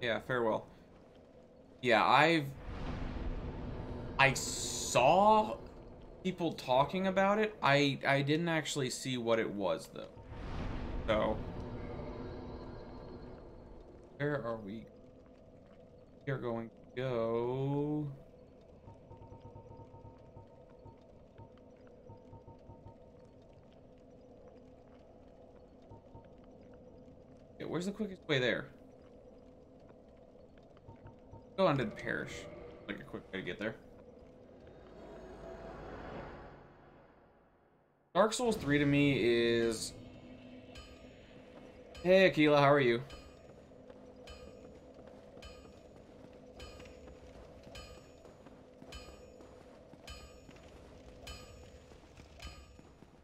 [SPEAKER 1] Yeah, farewell. Yeah, I've... I saw people talking about it. I, I didn't actually see what it was, though. So... Where are we? We are going to go... Where's the quickest way there? Go to the parish. Like a quick way to get there. Dark Souls 3 to me is... Hey, Akila, how are you?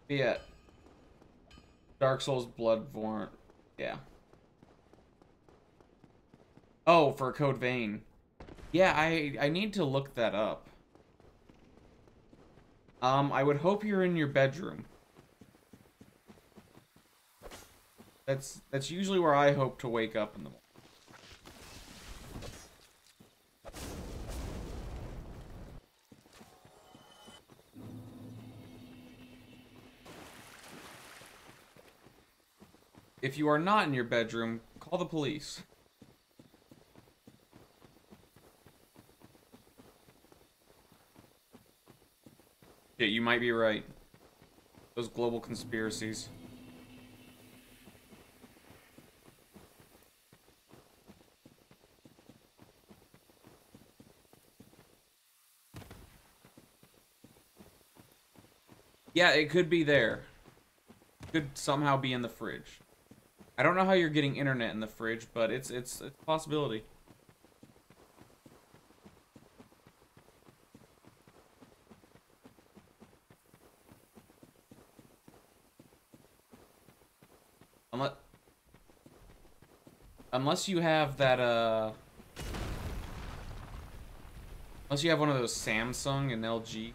[SPEAKER 1] Yeah. Dark Souls Bloodborne. Yeah. Oh, for Code Vein. Yeah, I I need to look that up. Um, I would hope you're in your bedroom. That's that's usually where I hope to wake up in the morning. If you are not in your bedroom, call the police. Yeah, you might be right. Those global conspiracies. Yeah, it could be there. Could somehow be in the fridge. I don't know how you're getting internet in the fridge, but it's it's, it's a possibility. Unless unless you have that uh unless you have one of those Samsung and LG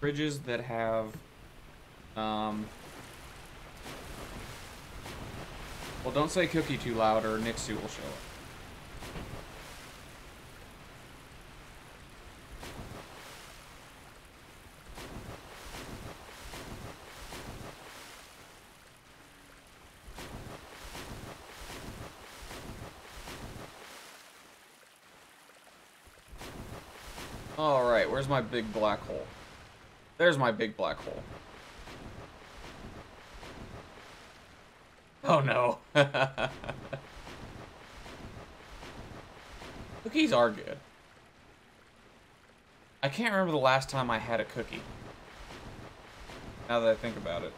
[SPEAKER 1] fridges that have um well don't say cookie too loud or Nixu will show up. My big black hole? There's my big black hole. Oh no. Cookies are good. I can't remember the last time I had a cookie. Now that I think about it.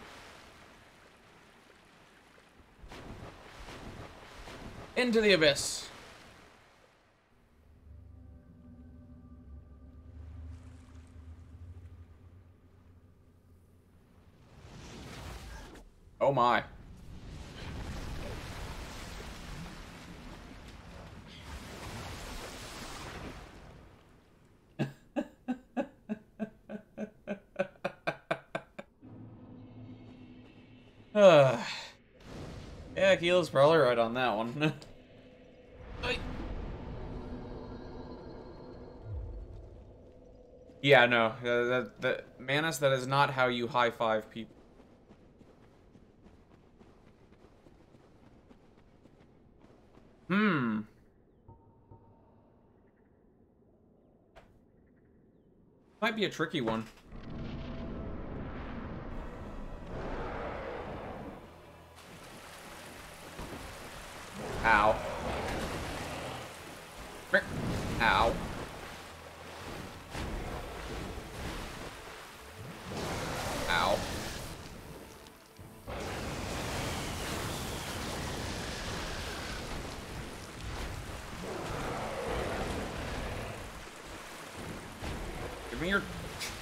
[SPEAKER 1] Into the abyss. Oh my. yeah, Keela's probably right on that one. yeah, no, the that, that, Manus, that is not how you high-five people. Be a tricky one. Ow. Frick. Ow. Ow. Give me your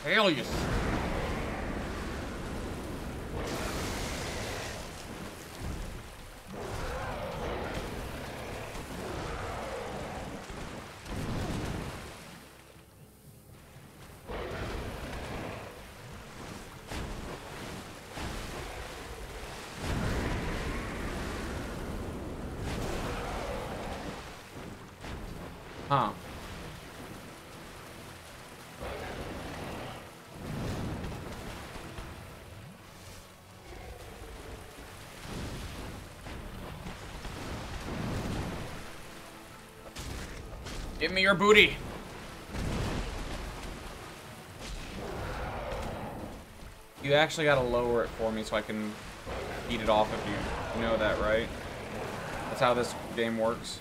[SPEAKER 1] tail, you... Huh. Give me your booty. You actually gotta lower it for me so I can eat it off of you. You know that, right? That's how this game works.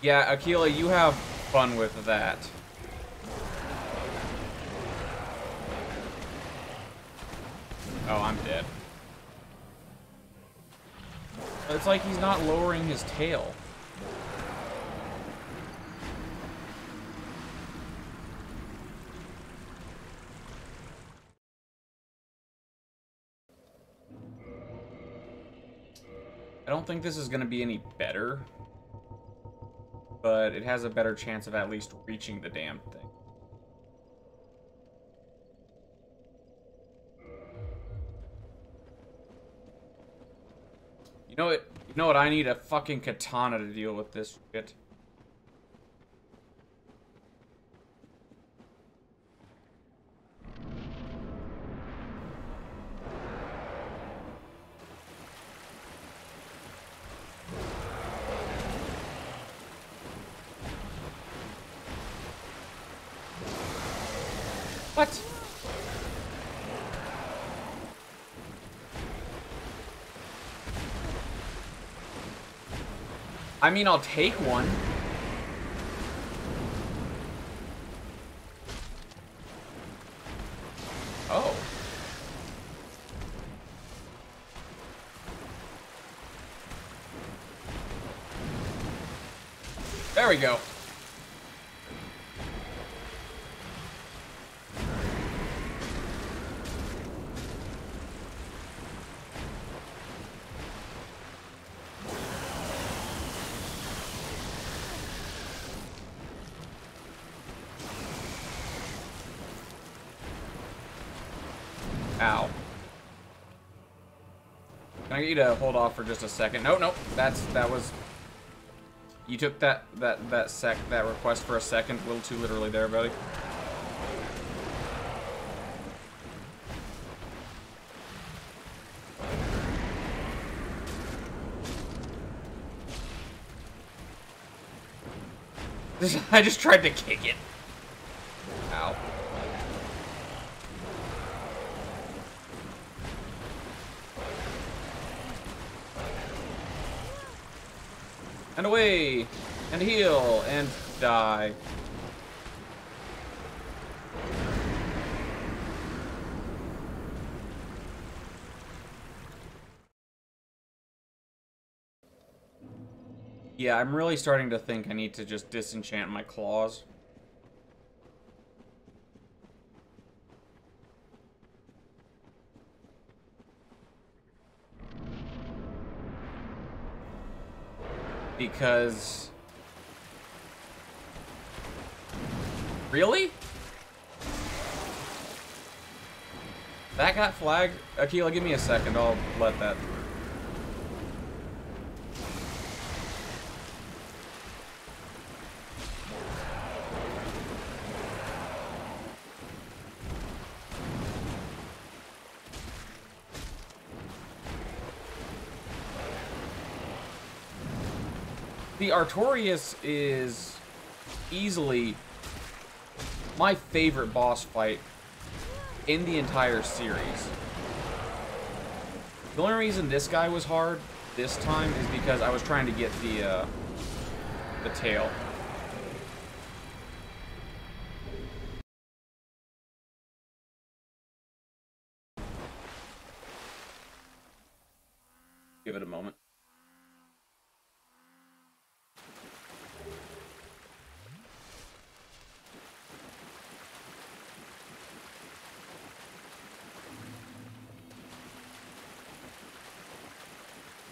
[SPEAKER 1] Yeah, Akila, you have fun with that. Oh, I'm dead. It's like he's not lowering his tail. I don't think this is going to be any better but it has a better chance of at least reaching the damn thing. Know what? You know what? I need a fucking katana to deal with this shit. What? I mean, I'll take one. Oh. There we go. Ow. Can I you to hold off for just a second? No, no, that's that was. You took that that that sec that request for a second, a little too literally there, buddy. I just tried to kick it. Ow. And away! And heal! And die. Yeah, I'm really starting to think I need to just disenchant my claws. Because... Really? That got flagged? Aquila, give me a second. I'll let that through. Artorias is easily my favorite boss fight in the entire series. The only reason this guy was hard this time is because I was trying to get the, uh, the tail. Give it a moment.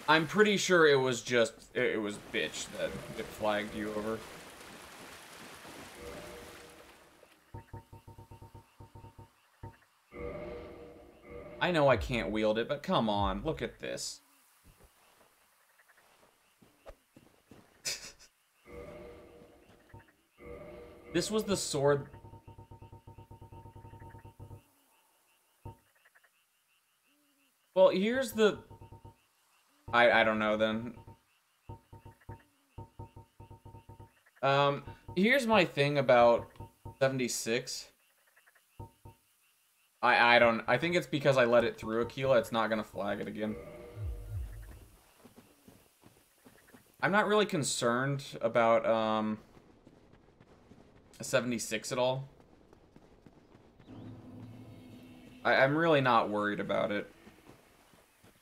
[SPEAKER 1] I'm pretty sure it was just it was bitch that it flagged you over. I know I can't wield it, but come on, look at this. this was the sword Well, here's the I I don't know then. Um, here's my thing about 76. I I don't I think it's because I let it through Aquila, it's not gonna flag it again. I'm not really concerned about um a 76 at all. I, I'm really not worried about it.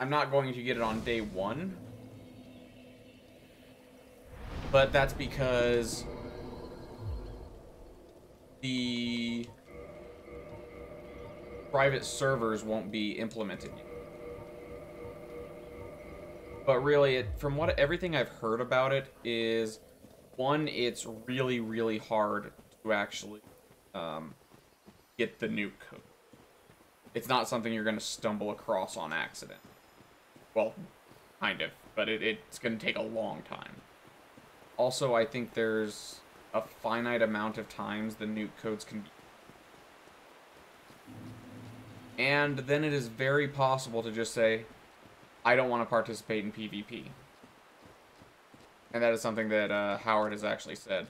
[SPEAKER 1] I'm not going to get it on day one. But that's because the private servers won't be implemented. But really, it, from what everything I've heard about it is, one, it's really, really hard to actually um, get the nuke code. It's not something you're going to stumble across on accident. Well, kind of, but it, it's going to take a long time. Also, I think there's a finite amount of times the nuke codes can be. And then it is very possible to just say, I don't want to participate in PvP. And that is something that uh, Howard has actually said.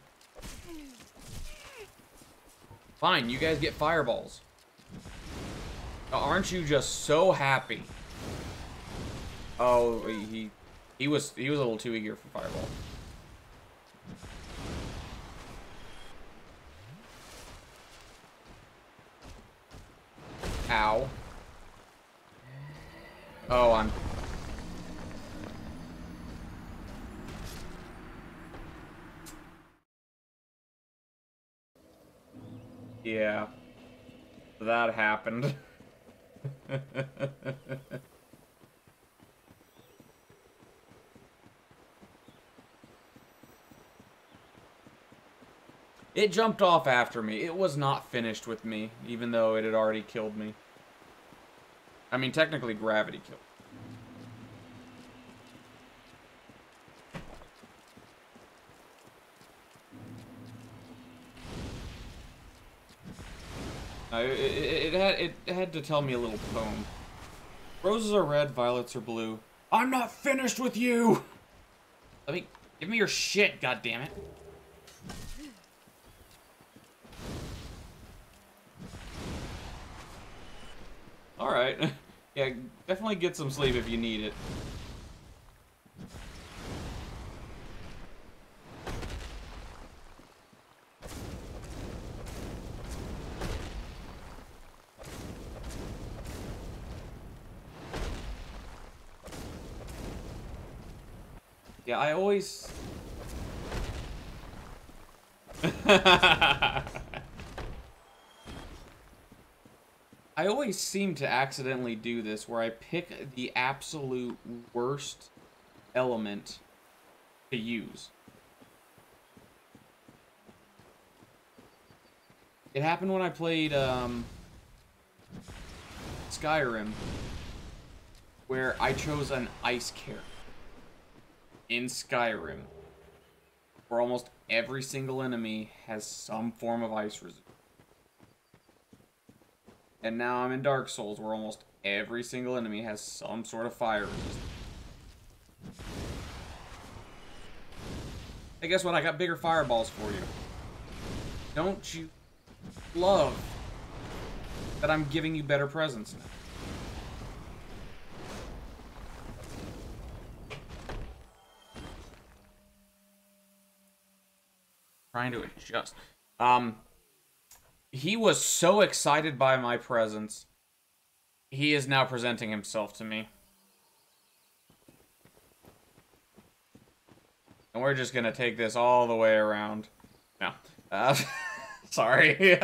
[SPEAKER 1] Fine, you guys get fireballs. Aren't you just so happy Oh, he he was he was a little too eager for fireball. Ow. Oh, I'm Yeah. That happened. It jumped off after me. It was not finished with me, even though it had already killed me. I mean, technically, gravity killed Uh, it, it, it, had it had to tell me a little poem. Roses are red, violets are blue. I'm not finished with you. Let me give me your shit, God damn it. Alright. yeah, definitely get some sleep if you need it. Yeah, I always... I always seem to accidentally do this where I pick the absolute worst element to use. It happened when I played um, Skyrim where I chose an ice character in Skyrim where almost every single enemy has some form of ice resistance. And now I'm in Dark Souls where almost every single enemy has some sort of fire resistance. Hey, guess what? I got bigger fireballs for you. Don't you love that I'm giving you better presents now? Trying to adjust. Um, he was so excited by my presence. He is now presenting himself to me. And we're just gonna take this all the way around. No. Uh, sorry.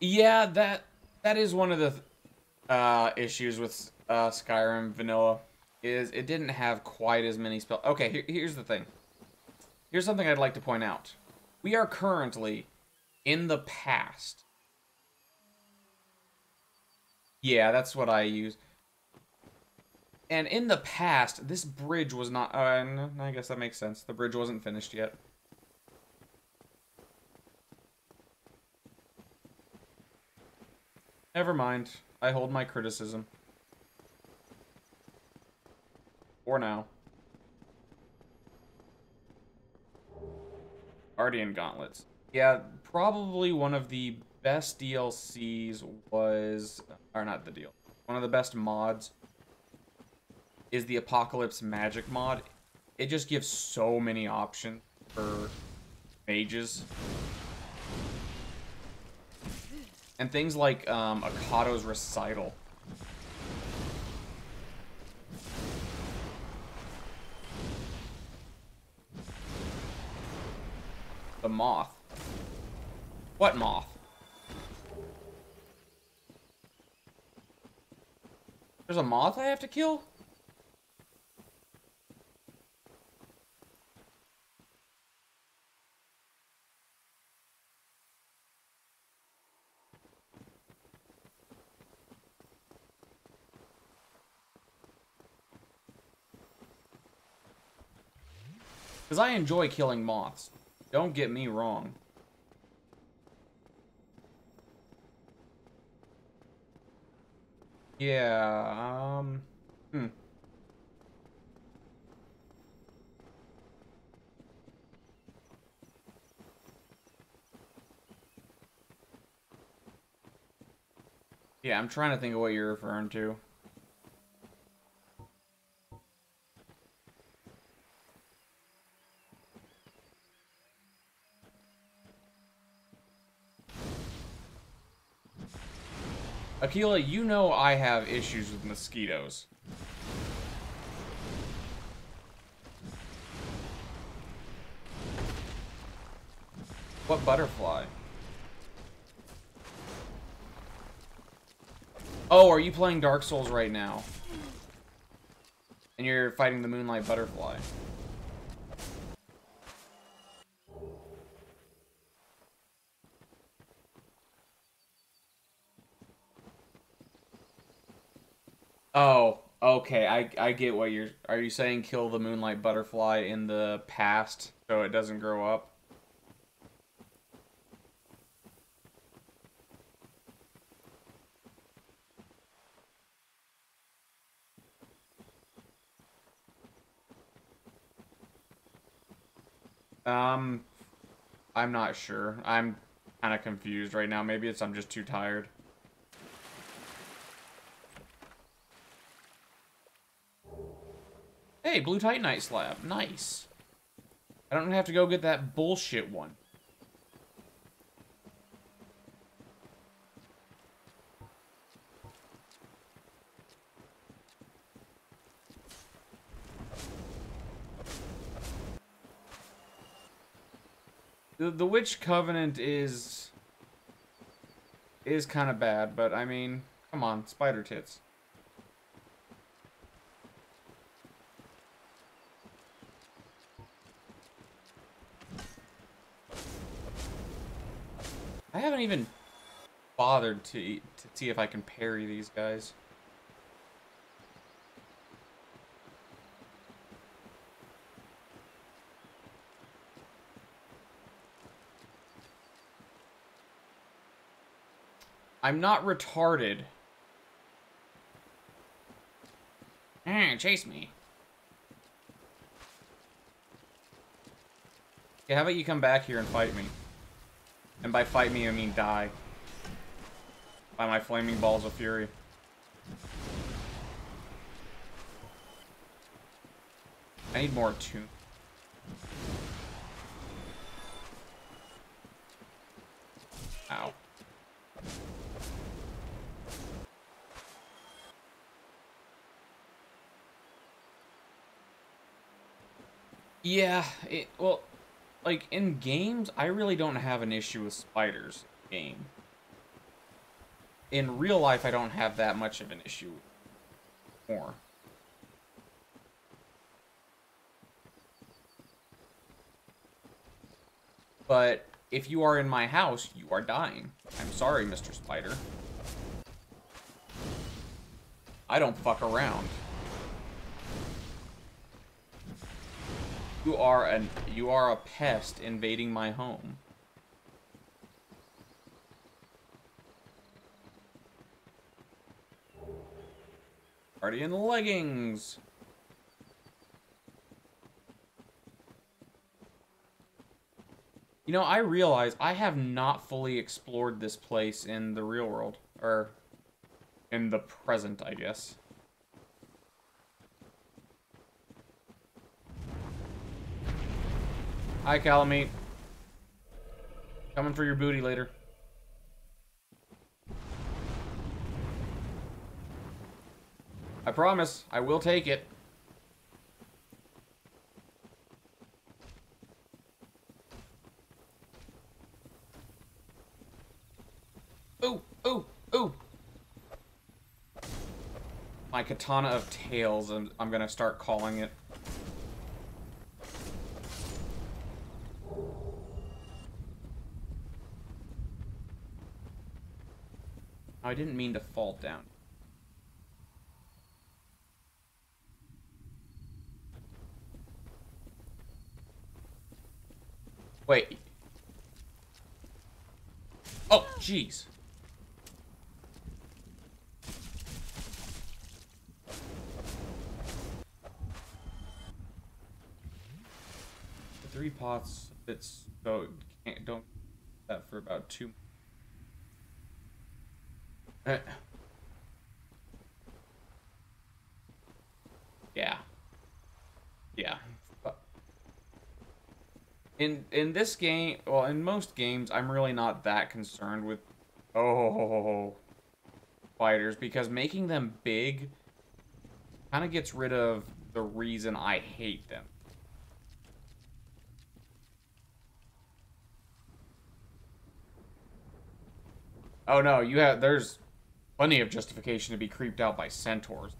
[SPEAKER 1] yeah, that that is one of the uh, issues with uh, Skyrim Vanilla is it didn't have quite as many spells. Okay, here, here's the thing. Here's something I'd like to point out. We are currently in the past. Yeah, that's what I use. And in the past, this bridge was not... Uh, I guess that makes sense. The bridge wasn't finished yet. Never mind. I hold my criticism. For now. Guardian Gauntlets. Yeah, probably one of the best DLCs was... Or not the deal. One of the best mods is the Apocalypse Magic mod. It just gives so many options for mages. And things like um, Akado's Recital. The moth. What moth? There's a moth I have to kill? Because I enjoy killing moths. Don't get me wrong. Yeah, um... Hmm. Yeah, I'm trying to think of what you're referring to. Aquila, you know I have issues with mosquitoes. What butterfly? Oh, are you playing Dark Souls right now? And you're fighting the Moonlight Butterfly. Oh, okay. I I get what you're. Are you saying kill the moonlight butterfly in the past so it doesn't grow up? Um, I'm not sure. I'm kind of confused right now. Maybe it's I'm just too tired. Hey, blue titanite slab. Nice. I don't have to go get that bullshit one. The, the Witch Covenant is... is kind of bad, but I mean, come on, spider tits. I haven't even bothered to, to see if I can parry these guys. I'm not retarded. Mm, chase me. How about you come back here and fight me? And by fight me, I mean die. By my flaming balls of fury. I need more tune. Ow. Yeah, it, well, like, in games, I really don't have an issue with spiders game. In real life, I don't have that much of an issue more. But if you are in my house, you are dying. I'm sorry, Mr. Spider. I don't fuck around. You are an you are a pest invading my home. Party in leggings. You know, I realize I have not fully explored this place in the real world. Or in the present, I guess. Hi, Kalameet. Coming for your booty later. I promise, I will take it. Ooh, ooh, ooh. My katana of tails, I'm, I'm gonna start calling it. Didn't mean to fall down. Wait. Oh, jeez. The three pots, it's so don't that for about two uh, yeah. Yeah. In in this game, well, in most games, I'm really not that concerned with oh fighters because making them big kind of gets rid of the reason I hate them. Oh no, you have there's Plenty of justification to be creeped out by centaurs.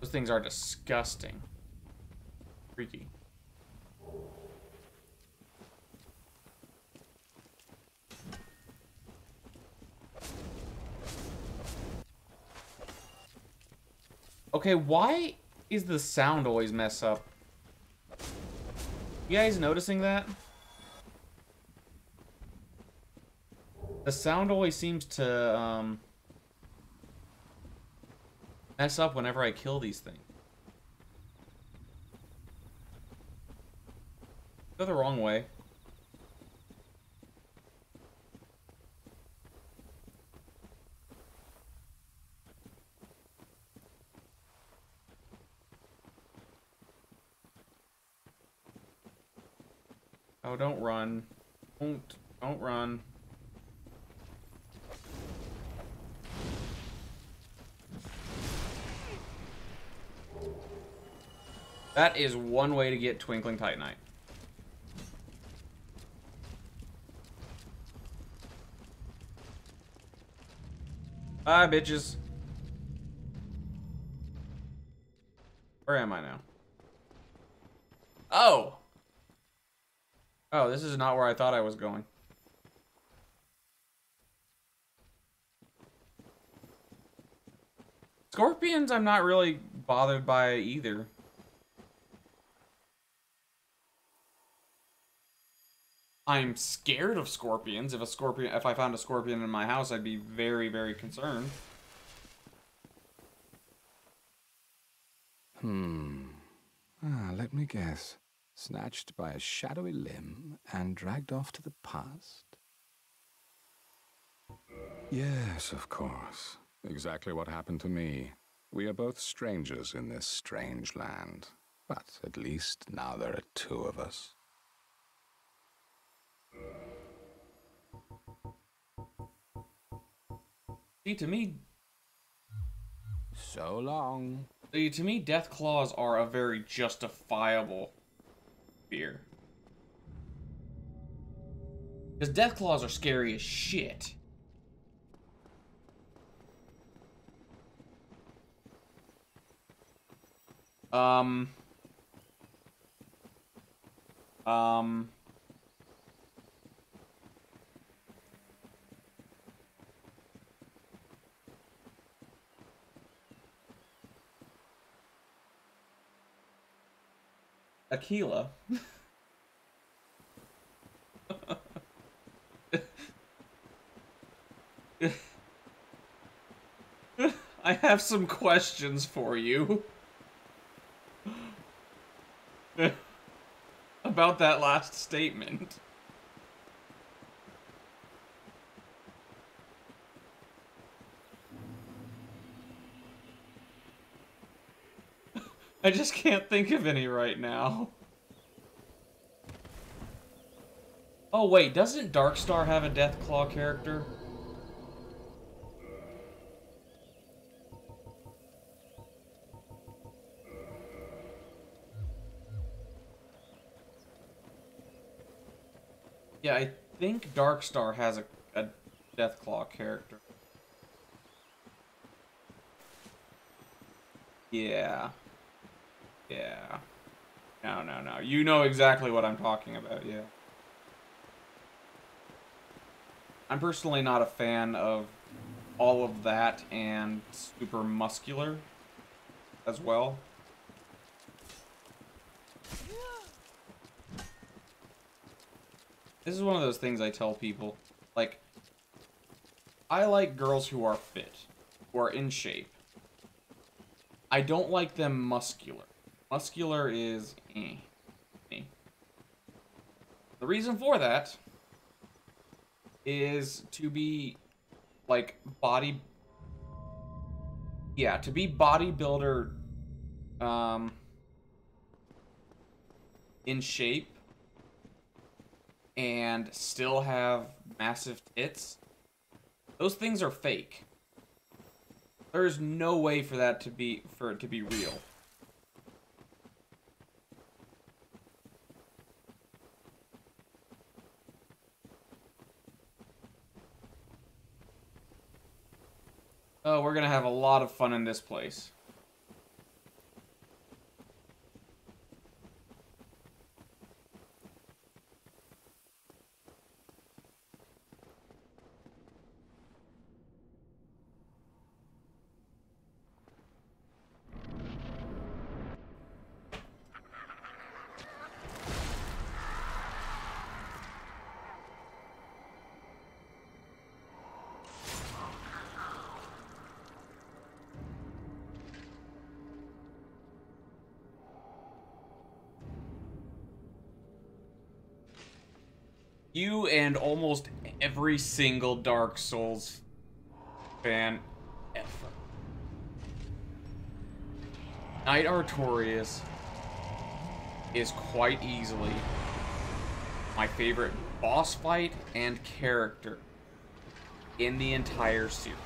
[SPEAKER 1] Those things are disgusting. Freaky. Okay, why is the sound always mess up? You guys noticing that? The sound always seems to, um, mess up whenever I kill these things. Go the wrong way. Oh, don't run. Don't, don't run. That is one way to get Twinkling Titanite. Bye, bitches. Where am I now? Oh! Oh, this is not where I thought I was going. Scorpions, I'm not really bothered by either. I'm scared of scorpions. If a scorpion, if I found a scorpion in my house, I'd be very, very concerned.
[SPEAKER 5] Hmm. Ah, let me guess. Snatched by a shadowy limb and dragged off to the past? Yes, of course. Exactly what happened to me. We are both strangers in this strange land. But at least now there are two of us.
[SPEAKER 1] See, to me,
[SPEAKER 5] So long.
[SPEAKER 1] see, to me, Deathclaws are a very justifiable fear. Because Deathclaws are scary as shit. Um. Um. Aquila. I have some questions for you. About that last statement. I just can't think of any right now. Oh wait, doesn't Darkstar have a Deathclaw character? Yeah, I think Darkstar has a, a Deathclaw character. Yeah. Yeah. No, no, no. You know exactly what I'm talking about, yeah. I'm personally not a fan of all of that and super muscular as well. This is one of those things I tell people. Like, I like girls who are fit, who are in shape. I don't like them muscular. Muscular is eh. The reason for that is to be like body yeah, to be bodybuilder um in shape and still have massive tits. Those things are fake. There's no way for that to be for it to be real. Oh, we're gonna have a lot of fun in this place. You and almost every single Dark Souls fan ever. Knight Artorias is quite easily my favorite boss fight and character in the entire series.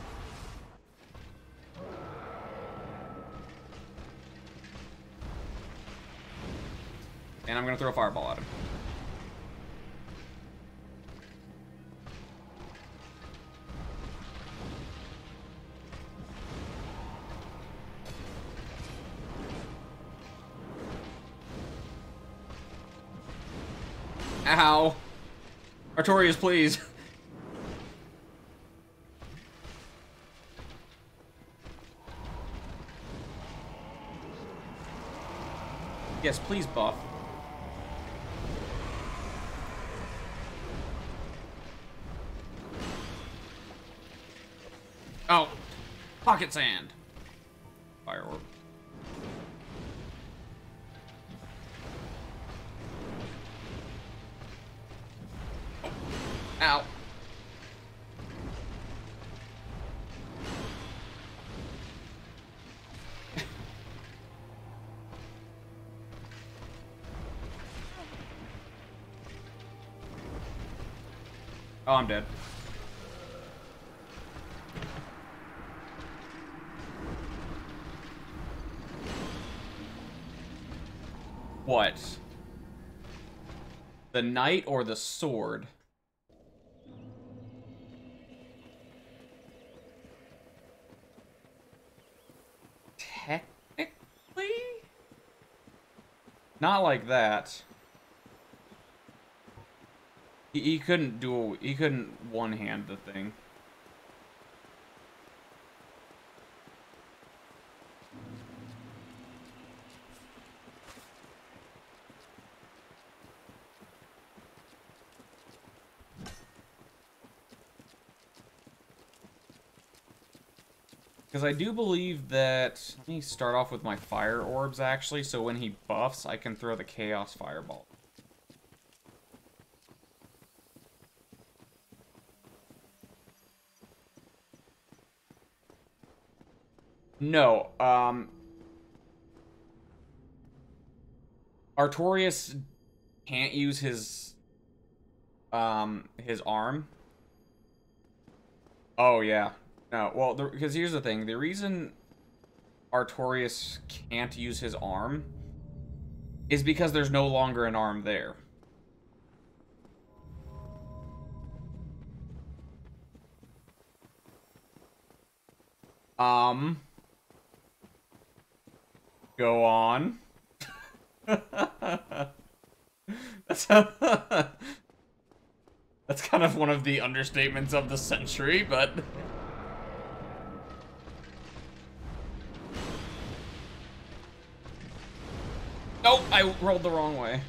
[SPEAKER 1] And I'm gonna throw a fireball at him. Ow. Artorias, please. yes, please buff. Oh. Pocket sand. I'm dead. What? The knight or the sword? Technically? Not like that. He, he couldn't do, he couldn't one-hand the thing. Because I do believe that... Let me start off with my fire orbs, actually, so when he buffs, I can throw the Chaos Fireball. No, um... Artorias can't use his... Um, his arm. Oh, yeah. No, well, because here's the thing. The reason Artorias can't use his arm is because there's no longer an arm there. Um... Go on. That's That's kind of one of the understatements of the century, but... Nope, I rolled the wrong way.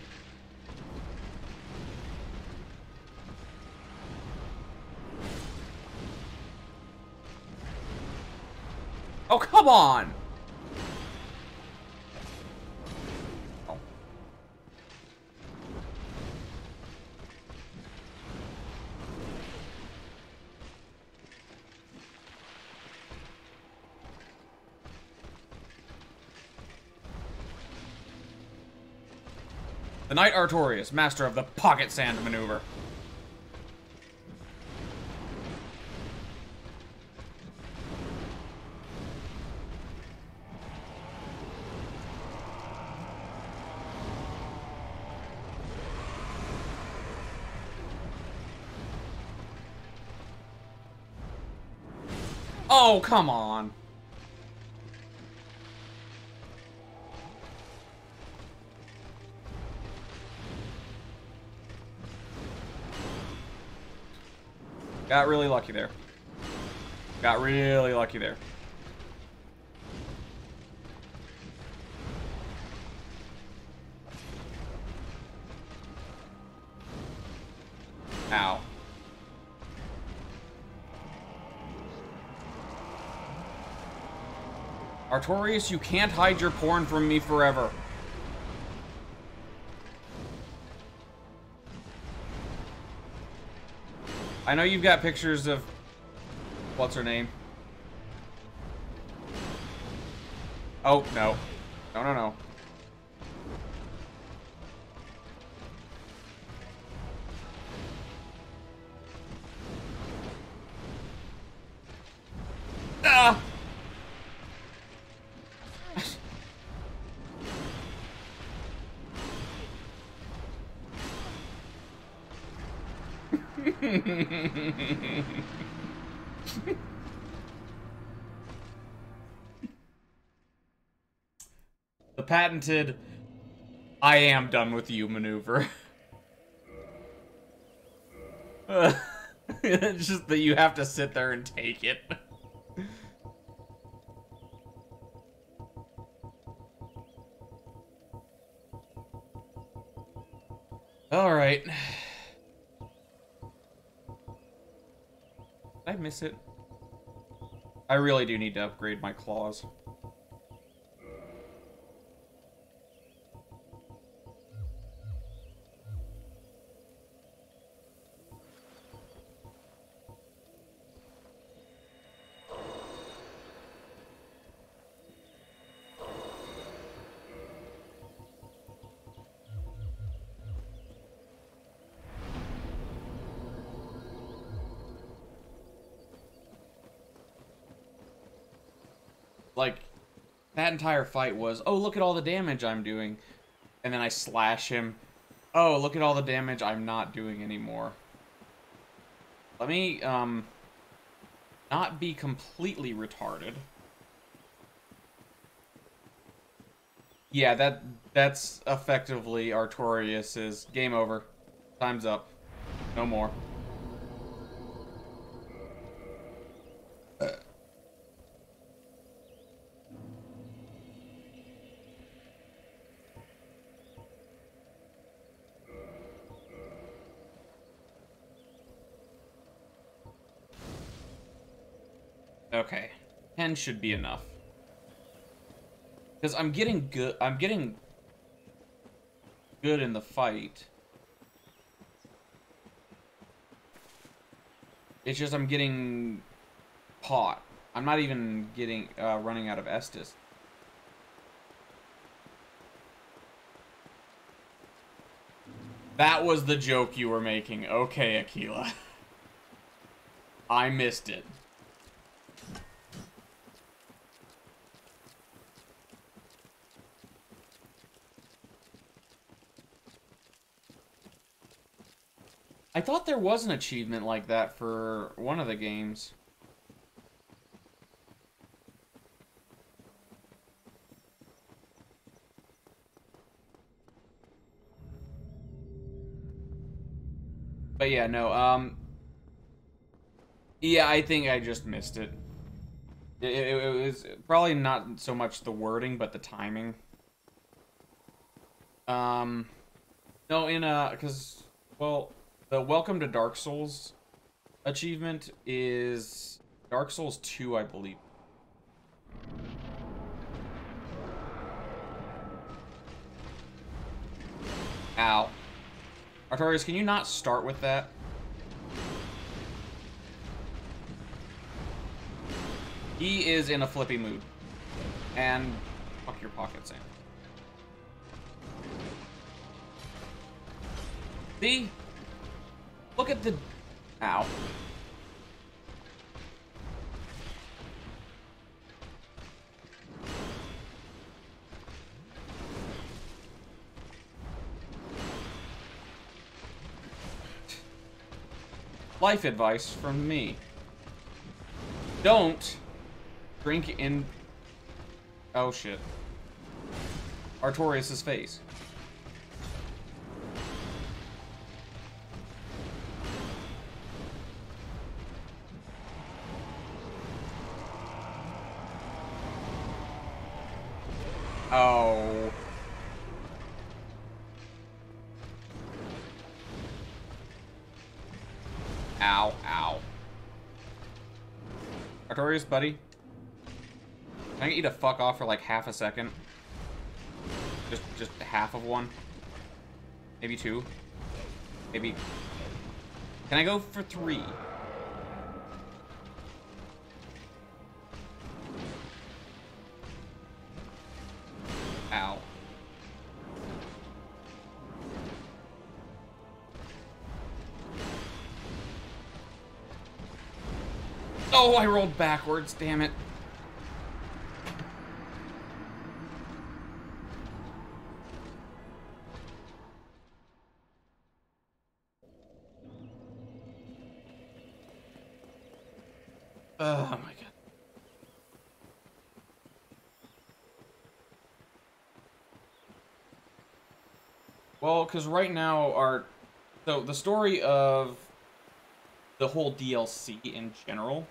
[SPEAKER 1] Oh, come on! Knight Artorias, master of the pocket sand maneuver. Oh, come on. Got really lucky there. Got really lucky there. Ow. Artorias, you can't hide your porn from me forever. I know you've got pictures of... What's her name? Oh, no. No, no, no. Patented I am done with you maneuver. it's just that you have to sit there and take it. All right. I miss it? I really do need to upgrade my claws. That entire fight was, oh look at all the damage I'm doing, and then I slash him. Oh look at all the damage I'm not doing anymore. Let me um not be completely retarded. Yeah, that that's effectively Artorias's game over. Time's up. No more. Okay. 10 should be enough. Because I'm getting good. I'm getting good in the fight. It's just I'm getting caught. I'm not even getting uh, running out of Estus. That was the joke you were making. Okay, Aquila. I missed it. I thought there was an achievement like that for one of the games. But yeah, no, um... Yeah, I think I just missed it. It, it, it was probably not so much the wording, but the timing. Um... No, in, uh, because, well... The Welcome to Dark Souls achievement is Dark Souls 2, I believe. Ow. Artorias, can you not start with that? He is in a flippy mood. And fuck your pockets, Sam. See? Look at the... Ow. Life advice from me. Don't drink in... Oh shit. Artorias' face. Buddy. Can I get you to fuck off for like half a second? Just, just half of one? Maybe two? Maybe... Can I go for three? Oh, I rolled backwards, damn it. Oh my god. Well, because right now our... So, the story of the whole DLC in general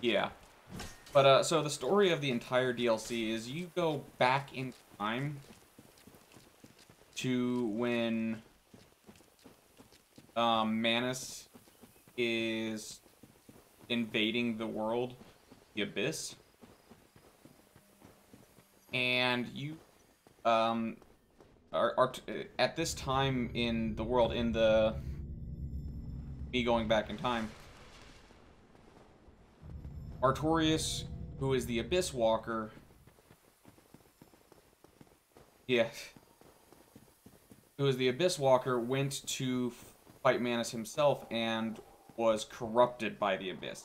[SPEAKER 1] yeah. But, uh, so the story of the entire DLC is you go back in time to when um, Manus is invading the world, the Abyss. And you um, are, are at this time in the world, in the me going back in time, Artorias, who is the Abyss Walker, yeah, who is the Abyss Walker, went to fight Manus himself and was corrupted by the Abyss.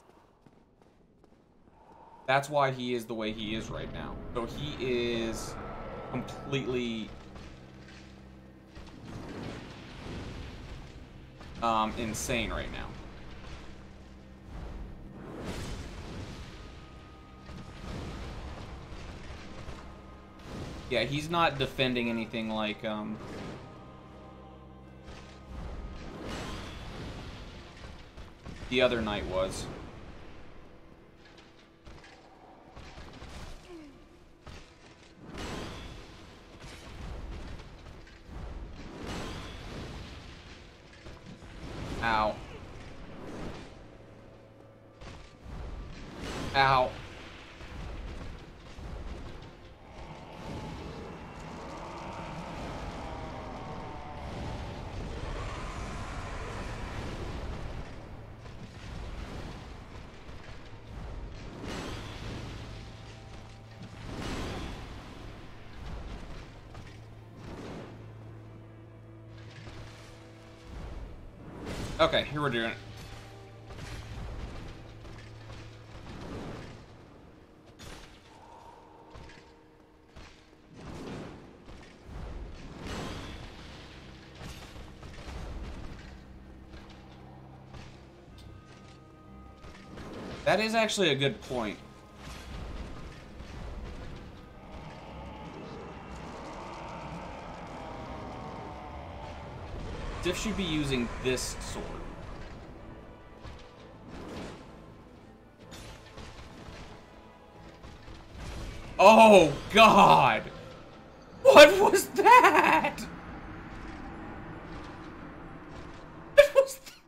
[SPEAKER 1] That's why he is the way he is right now. So he is completely um, insane right now. Yeah, he's not defending anything like, um... The other knight was. Okay, here we're doing it. That is actually a good point. Diff should be using this sword. Oh, God! What was that? What was that?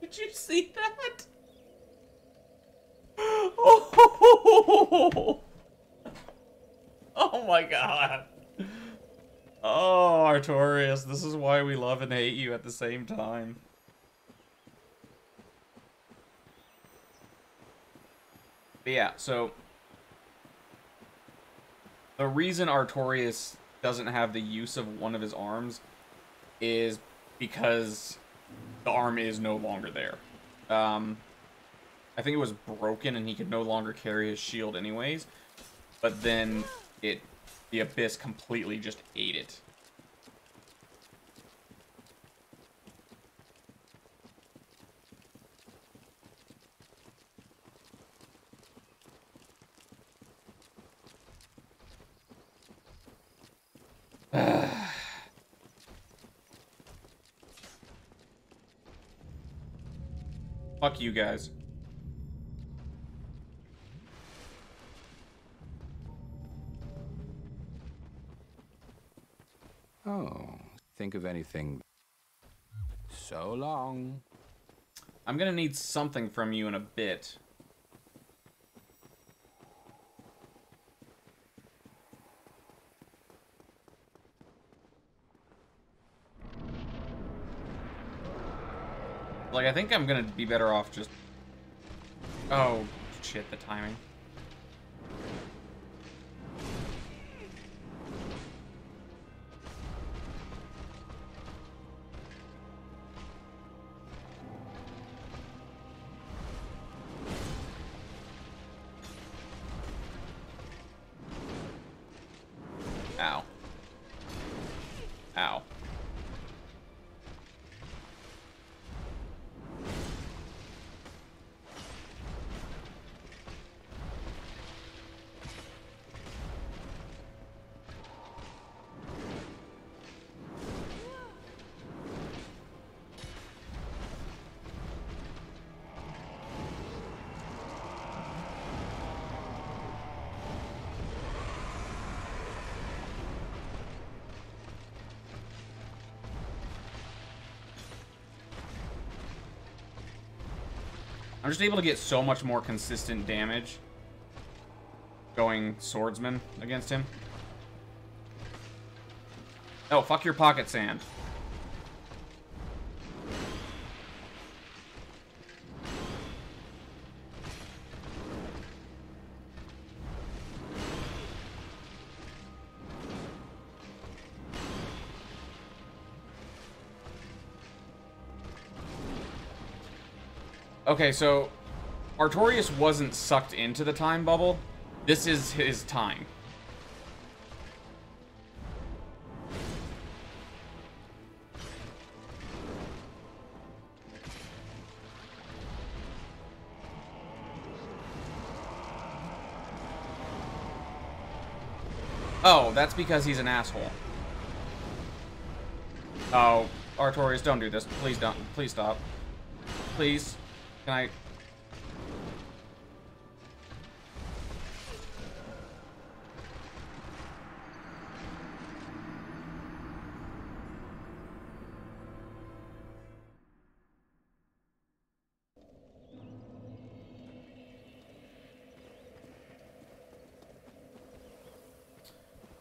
[SPEAKER 1] Did you see that? Oh, oh my god. Oh, Artorias, this is why we love and hate you at the same time. But yeah, so the reason Artorias doesn't have the use of one of his arms is because the arm is no longer there. Um, I think it was broken and he could no longer carry his shield anyways. But then it the abyss completely just ate it. Fuck you guys.
[SPEAKER 5] Oh, think of anything. So long.
[SPEAKER 1] I'm gonna need something from you in a bit. Like, I think I'm gonna be better off just... Oh, shit, the timing. I'm just able to get so much more consistent damage going swordsman against him. Oh, fuck your pocket sand. Okay, so Artorias wasn't sucked into the time bubble. This is his time. Oh, that's because he's an asshole. Oh, Artorias, don't do this. Please don't. Please stop. Please. Can I...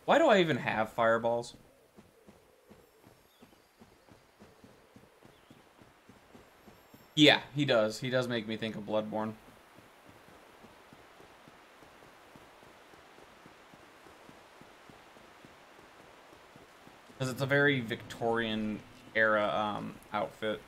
[SPEAKER 1] Why do I even have fireballs? Yeah, he does. He does make me think of Bloodborne. Because it's a very Victorian era um, outfit.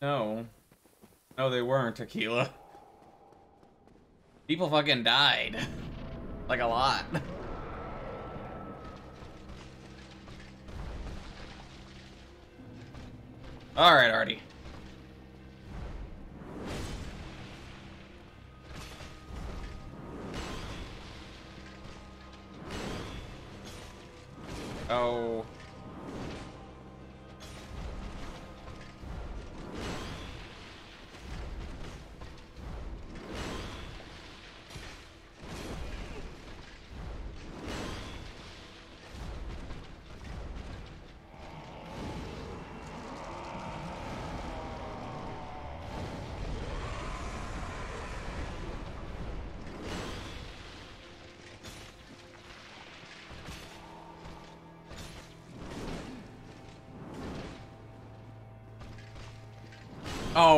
[SPEAKER 1] No. They weren't, Aquila. People fucking died. like a lot. Alright, Artie.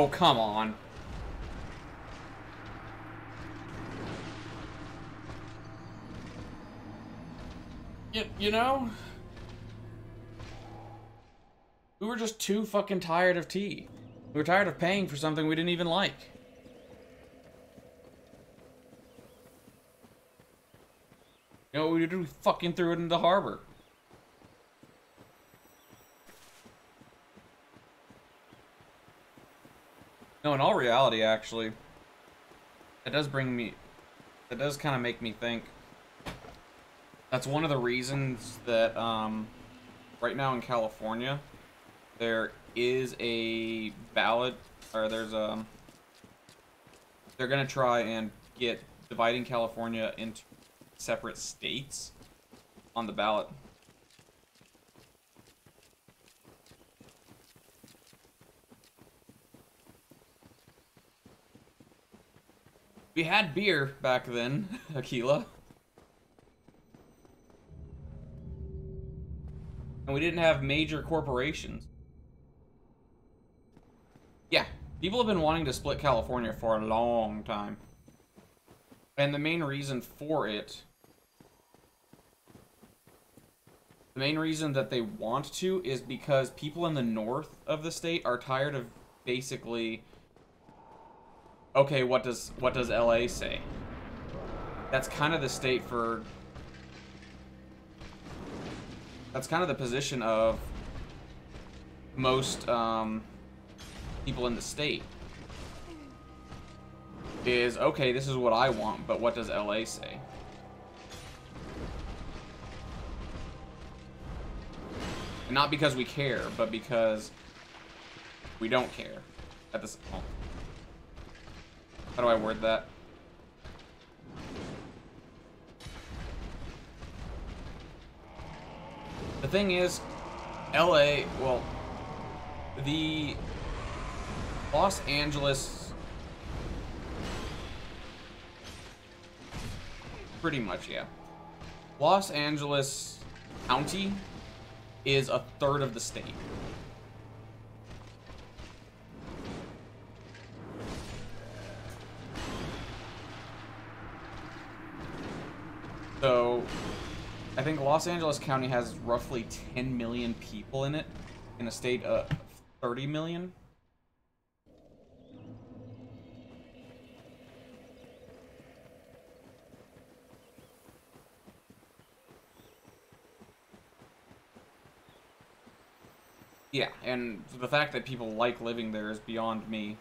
[SPEAKER 1] Oh, come on. You, you know? We were just too fucking tired of tea. We were tired of paying for something we didn't even like. You know what we did? We fucking threw it in the harbor. No, in all reality, actually, it does bring me, it does kind of make me think. That's one of the reasons that, um, right now in California, there is a ballot, or there's a, they're gonna try and get dividing California into separate states on the ballot. We had beer back then, Aquila. And we didn't have major corporations. Yeah, people have been wanting to split California for a long time. And the main reason for it... The main reason that they want to is because people in the north of the state are tired of basically okay, what does what does LA say? That's kind of the state for that's kind of the position of most um, people in the state. Is okay, this is what I want, but what does LA say? And not because we care, but because we don't care at this. Oh. How do I word that? The thing is, LA, well, the Los Angeles, pretty much, yeah. Los Angeles County is a third of the state. Los Angeles County has roughly 10 million people in it, in a state of 30 million. Yeah, and the fact that people like living there is beyond me.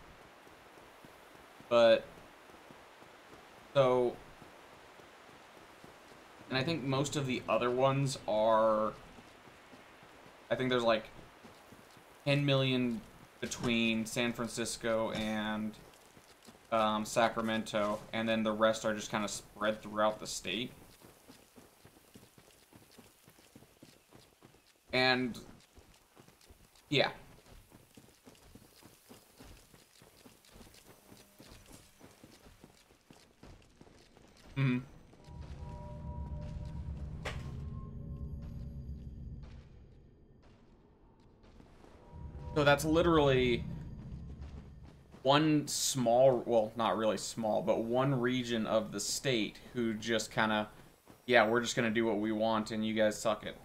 [SPEAKER 1] But, so, and I think most of the other ones are, I think there's like 10 million between San Francisco and um, Sacramento, and then the rest are just kind of spread throughout the state. And yeah. Hmm. So that's literally one small, well, not really small, but one region of the state who just kind of, yeah, we're just going to do what we want and you guys suck it.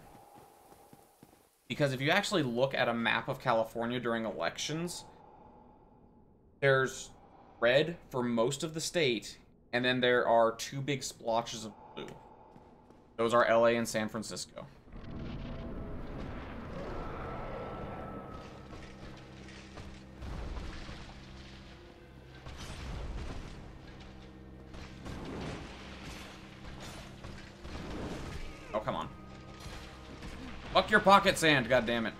[SPEAKER 1] Because if you actually look at a map of California during elections, there's red for most of the state, and then there are two big splotches of blue. Those are LA and San Francisco. Your pocket sand, God damn it!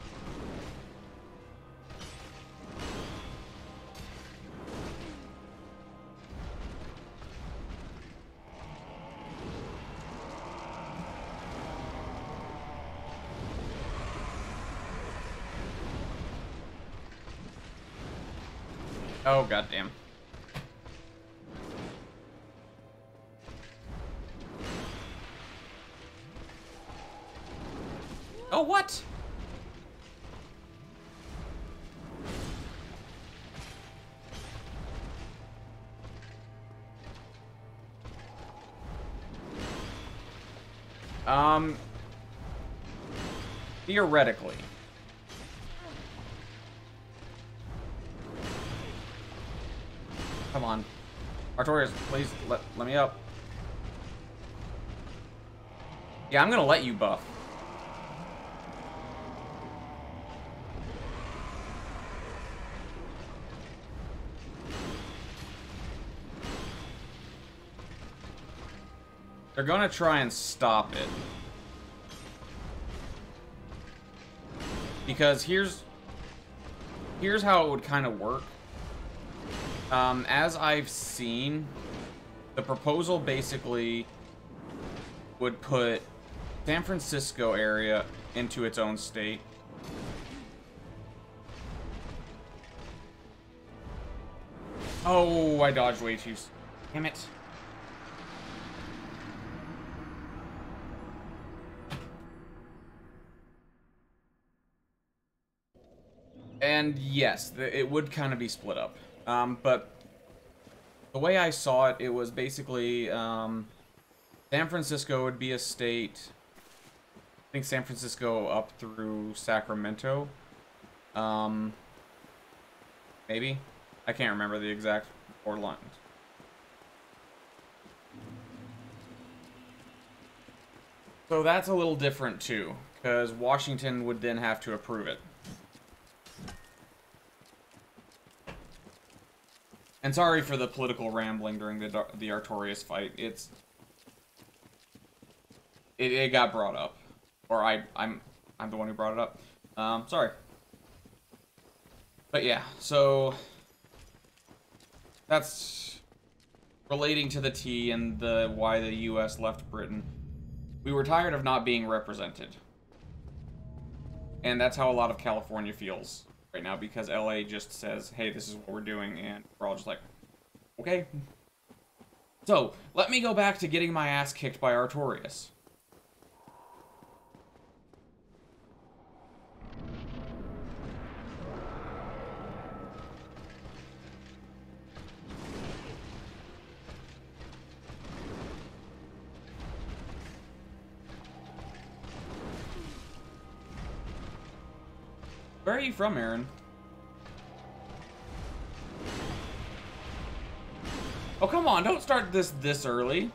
[SPEAKER 1] Theoretically. Come on. Artorias, please let, let me up. Yeah, I'm gonna let you buff. They're gonna try and stop it. Because here's... Here's how it would kind of work. Um, as I've seen, the proposal basically would put San Francisco area into its own state. Oh, I dodged way too... Damn it. And yes, it would kind of be split up. Um, but the way I saw it, it was basically um, San Francisco would be a state. I think San Francisco up through Sacramento. Um, maybe. I can't remember the exact or Lund. So that's a little different too, because Washington would then have to approve it. And sorry for the political rambling during the the Artorias fight. It's it, it got brought up, or I I'm I'm the one who brought it up. Um, sorry. But yeah, so that's relating to the tea and the why the U.S. left Britain. We were tired of not being represented, and that's how a lot of California feels right now because LA just says, "Hey, this is what we're doing," and we're all just like, "Okay." So let me go back to getting my ass kicked by Artorias. Where are you from, Aaron? Oh, come on, don't start this this early.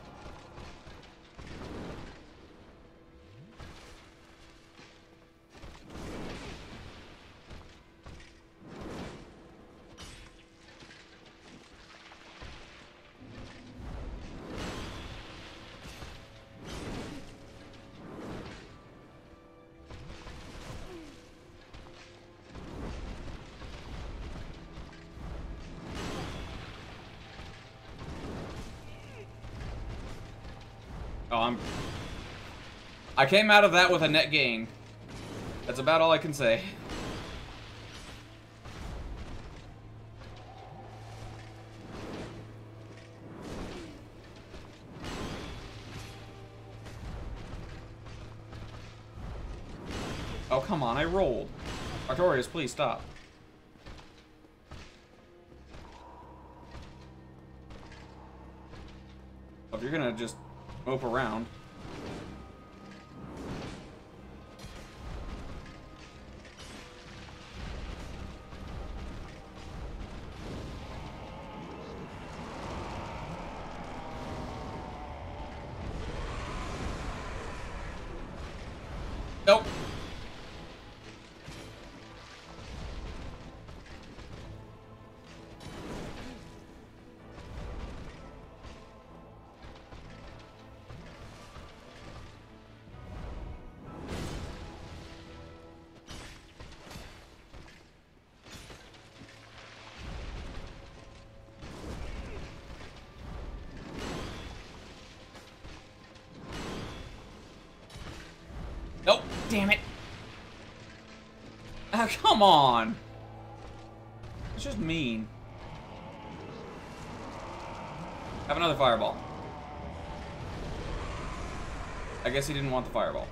[SPEAKER 1] I came out of that with a net gain. That's about all I can say. Oh, come on, I rolled. Artorias, please stop. If you're gonna just mope around. Come on. It's just mean. Have another fireball. I guess he didn't want the fireball.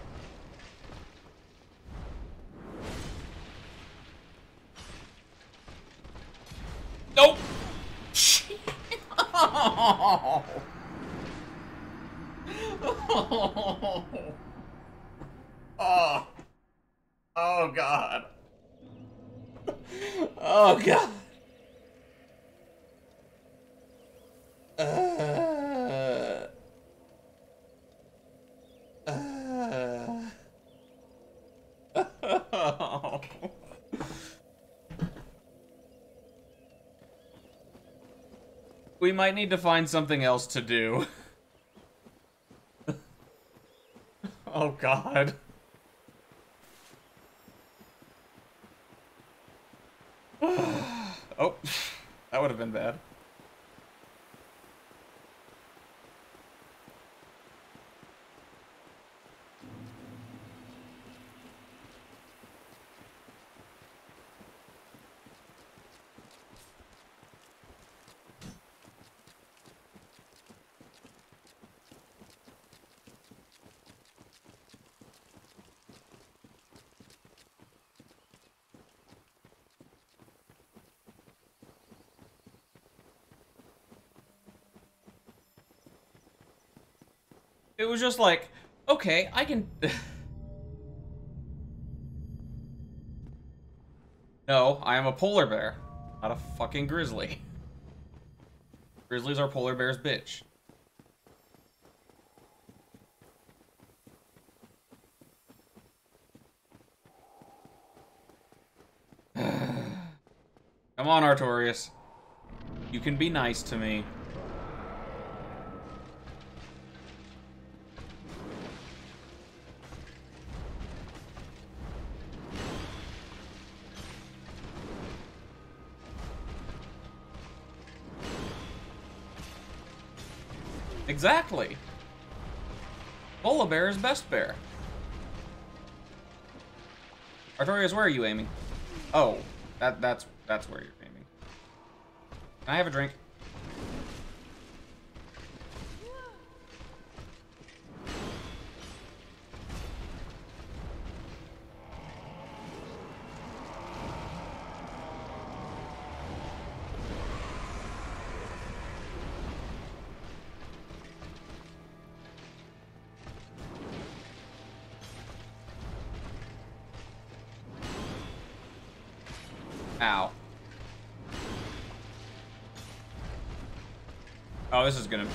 [SPEAKER 1] Nope. oh. Oh. Oh god. Oh god. Uh. Uh. We might need to find something else to do. oh god. oh, that would have been bad. It was just like, okay, I can... no, I am a polar bear, not a fucking grizzly. Grizzlies are polar bear's bitch. Come on, Artorias. You can be nice to me. Exactly. Polar bear is best bear. Artorias, where are you aiming? Oh, that that's that's where you're aiming. Can I have a drink? Is gonna...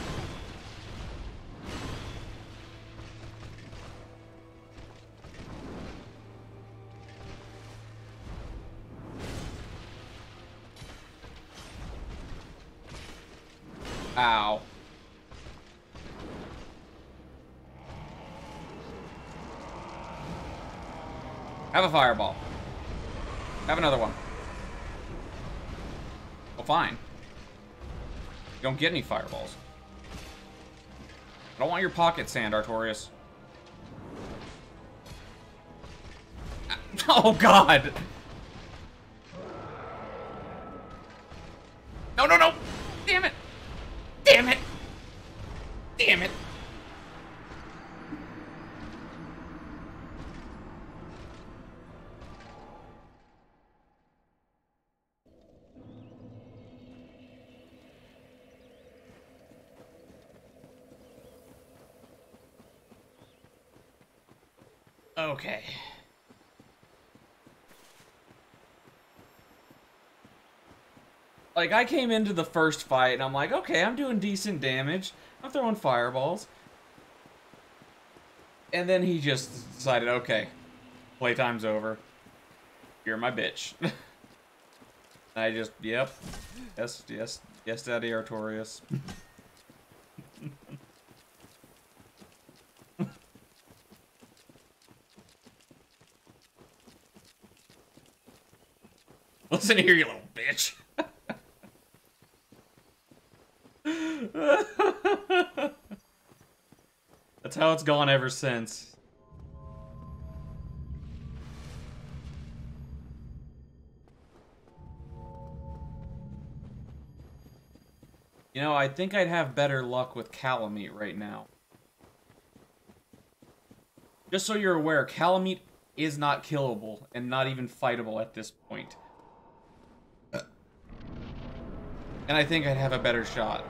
[SPEAKER 1] Ow. Have a fireball. Have another one. Get any fireballs. I don't want your pocket sand, Artorias. Oh, God! Like, I came into the first fight, and I'm like, okay, I'm doing decent damage. I'm throwing fireballs. And then he just decided, okay, playtime's over. You're my bitch. I just, yep. Yes, yes, yes, Daddy Artorias. Listen here, you little bitch. It's gone ever since. You know, I think I'd have better luck with Kalameet right now. Just so you're aware, Kalameet is not killable and not even fightable at this point. And I think I'd have a better shot.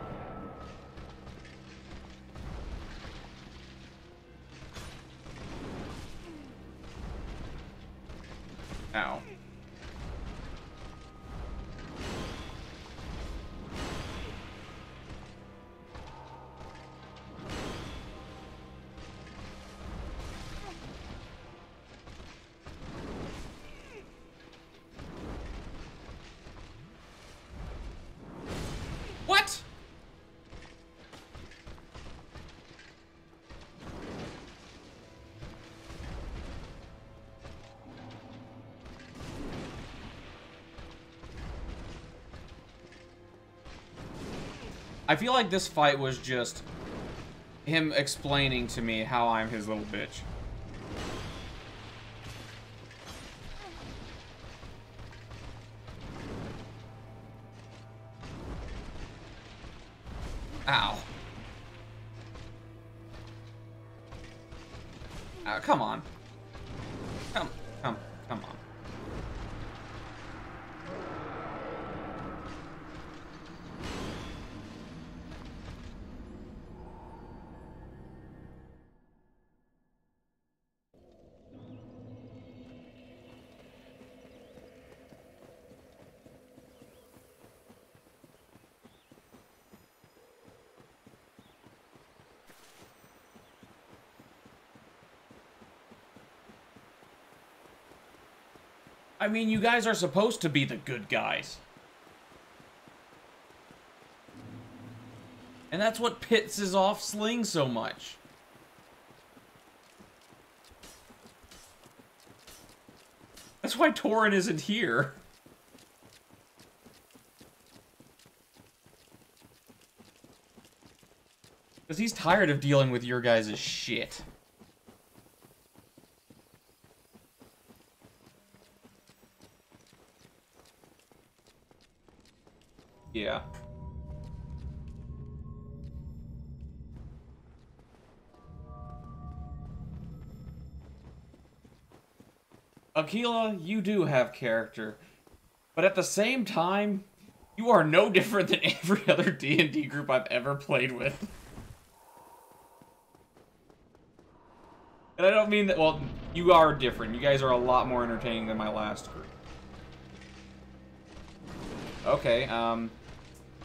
[SPEAKER 1] I feel like this fight was just him explaining to me how I'm his little bitch. I mean, you guys are supposed to be the good guys. And that's what pisses off Sling so much. That's why Torin isn't here. Because he's tired of dealing with your guys' shit. Aquila, you do have character. But at the same time, you are no different than every other D&D group I've ever played with. And I don't mean that, well, you are different. You guys are a lot more entertaining than my last group. Okay, um...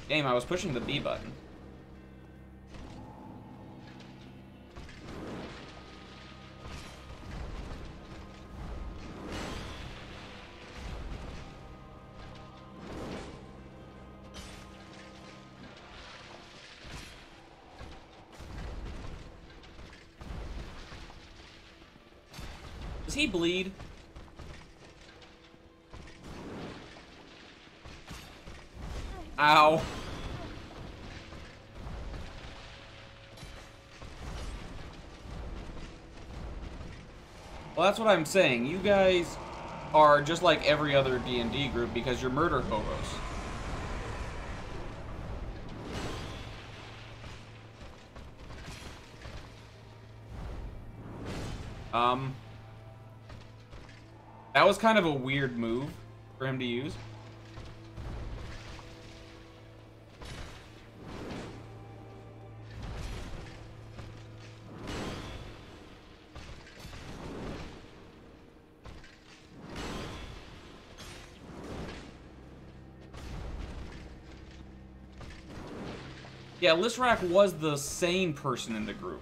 [SPEAKER 1] Game, I was pushing the B button. Bleed? Ow. Well, that's what I'm saying. You guys are just like every other D&D group because you're murder hobos. Um, that was kind of a weird move for him to use. Yeah, Lysrak was the sane person in the group.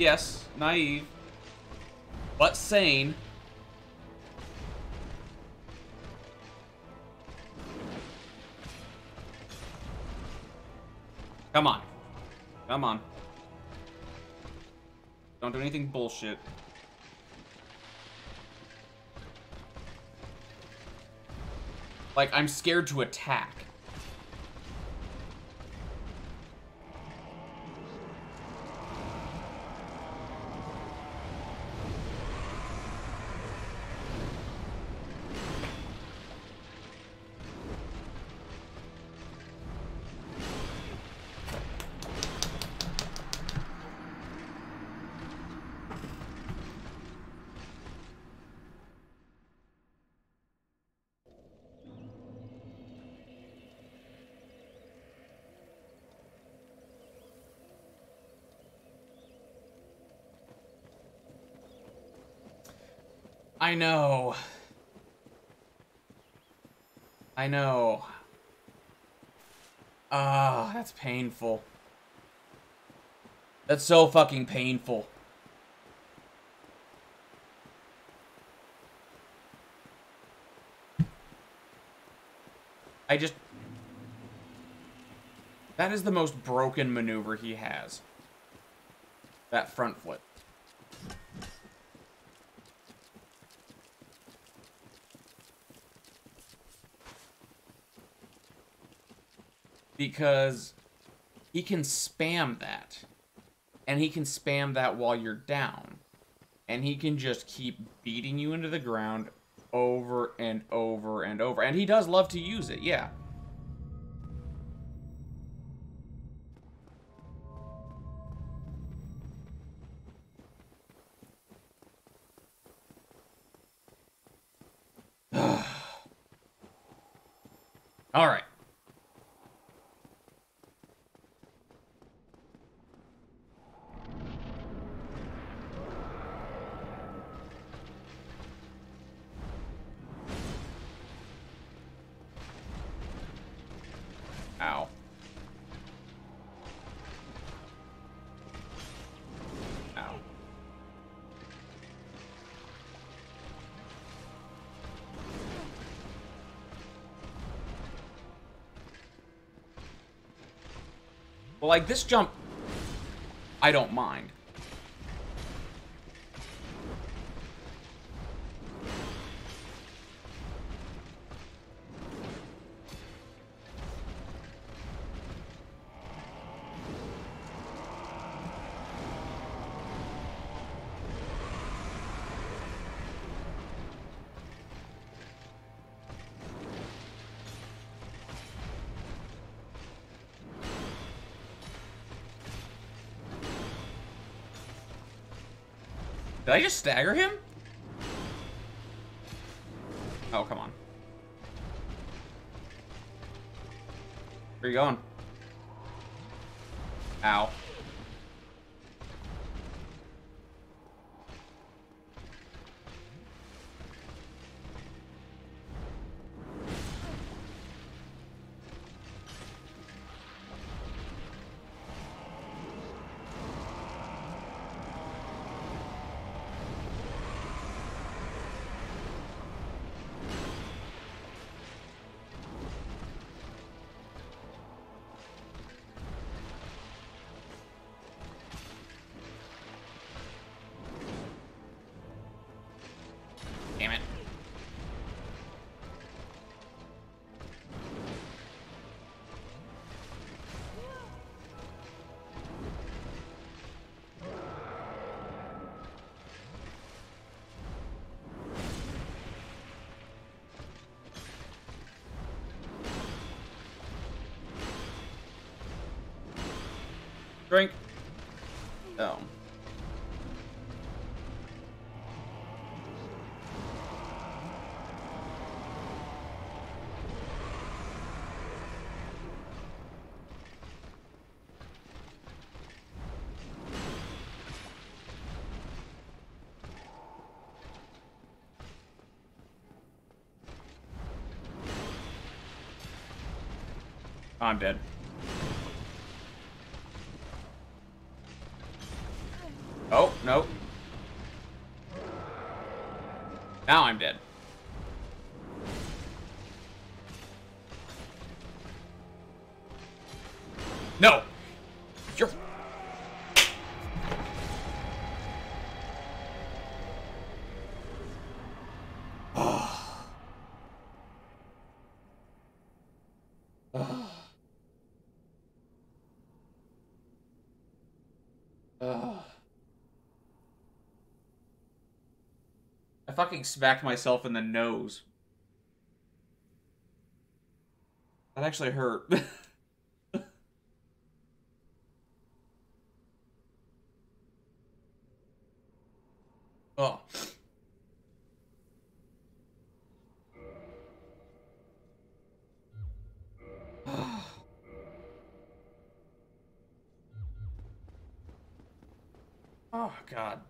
[SPEAKER 1] Yes, naive, but sane. Come on. Come on. Don't do anything bullshit. Like, I'm scared to attack. I know. I know. Ah, that's painful. That's so fucking painful. I just... That is the most broken maneuver he has. That front flip. Because he can spam that. And he can spam that while you're down. And he can just keep beating you into the ground over and over and over. And he does love to use it, yeah. Well, like, this jump, I don't mind. Did I just stagger him? Oh, come on. Where are you going? I'm dead. Oh, no. Now I'm dead. Fucking smacked myself in the nose. That actually hurt. oh. oh, God.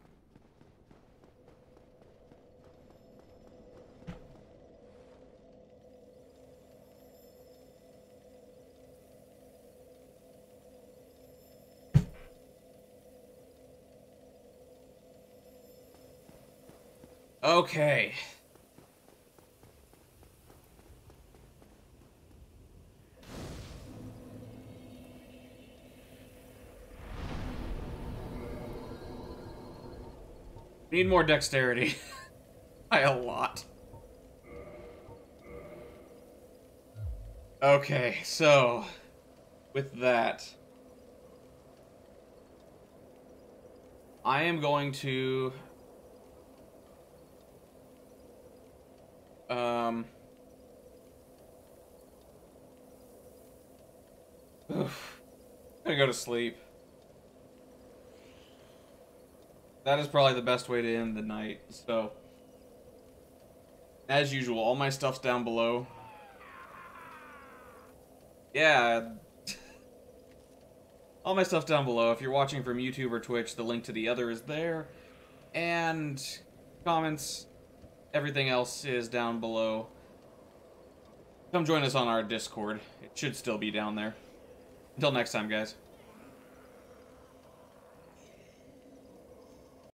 [SPEAKER 1] Okay. Need more dexterity. By a lot. Okay, so with that, I am going to um oof, I'm gonna go to sleep. That is probably the best way to end the night. So, as usual, all my stuff's down below. Yeah. all my stuff down below. If you're watching from YouTube or Twitch, the link to the other is there. And comments, everything else is down below. Come join us on our Discord. It should still be down there. Until next time, guys.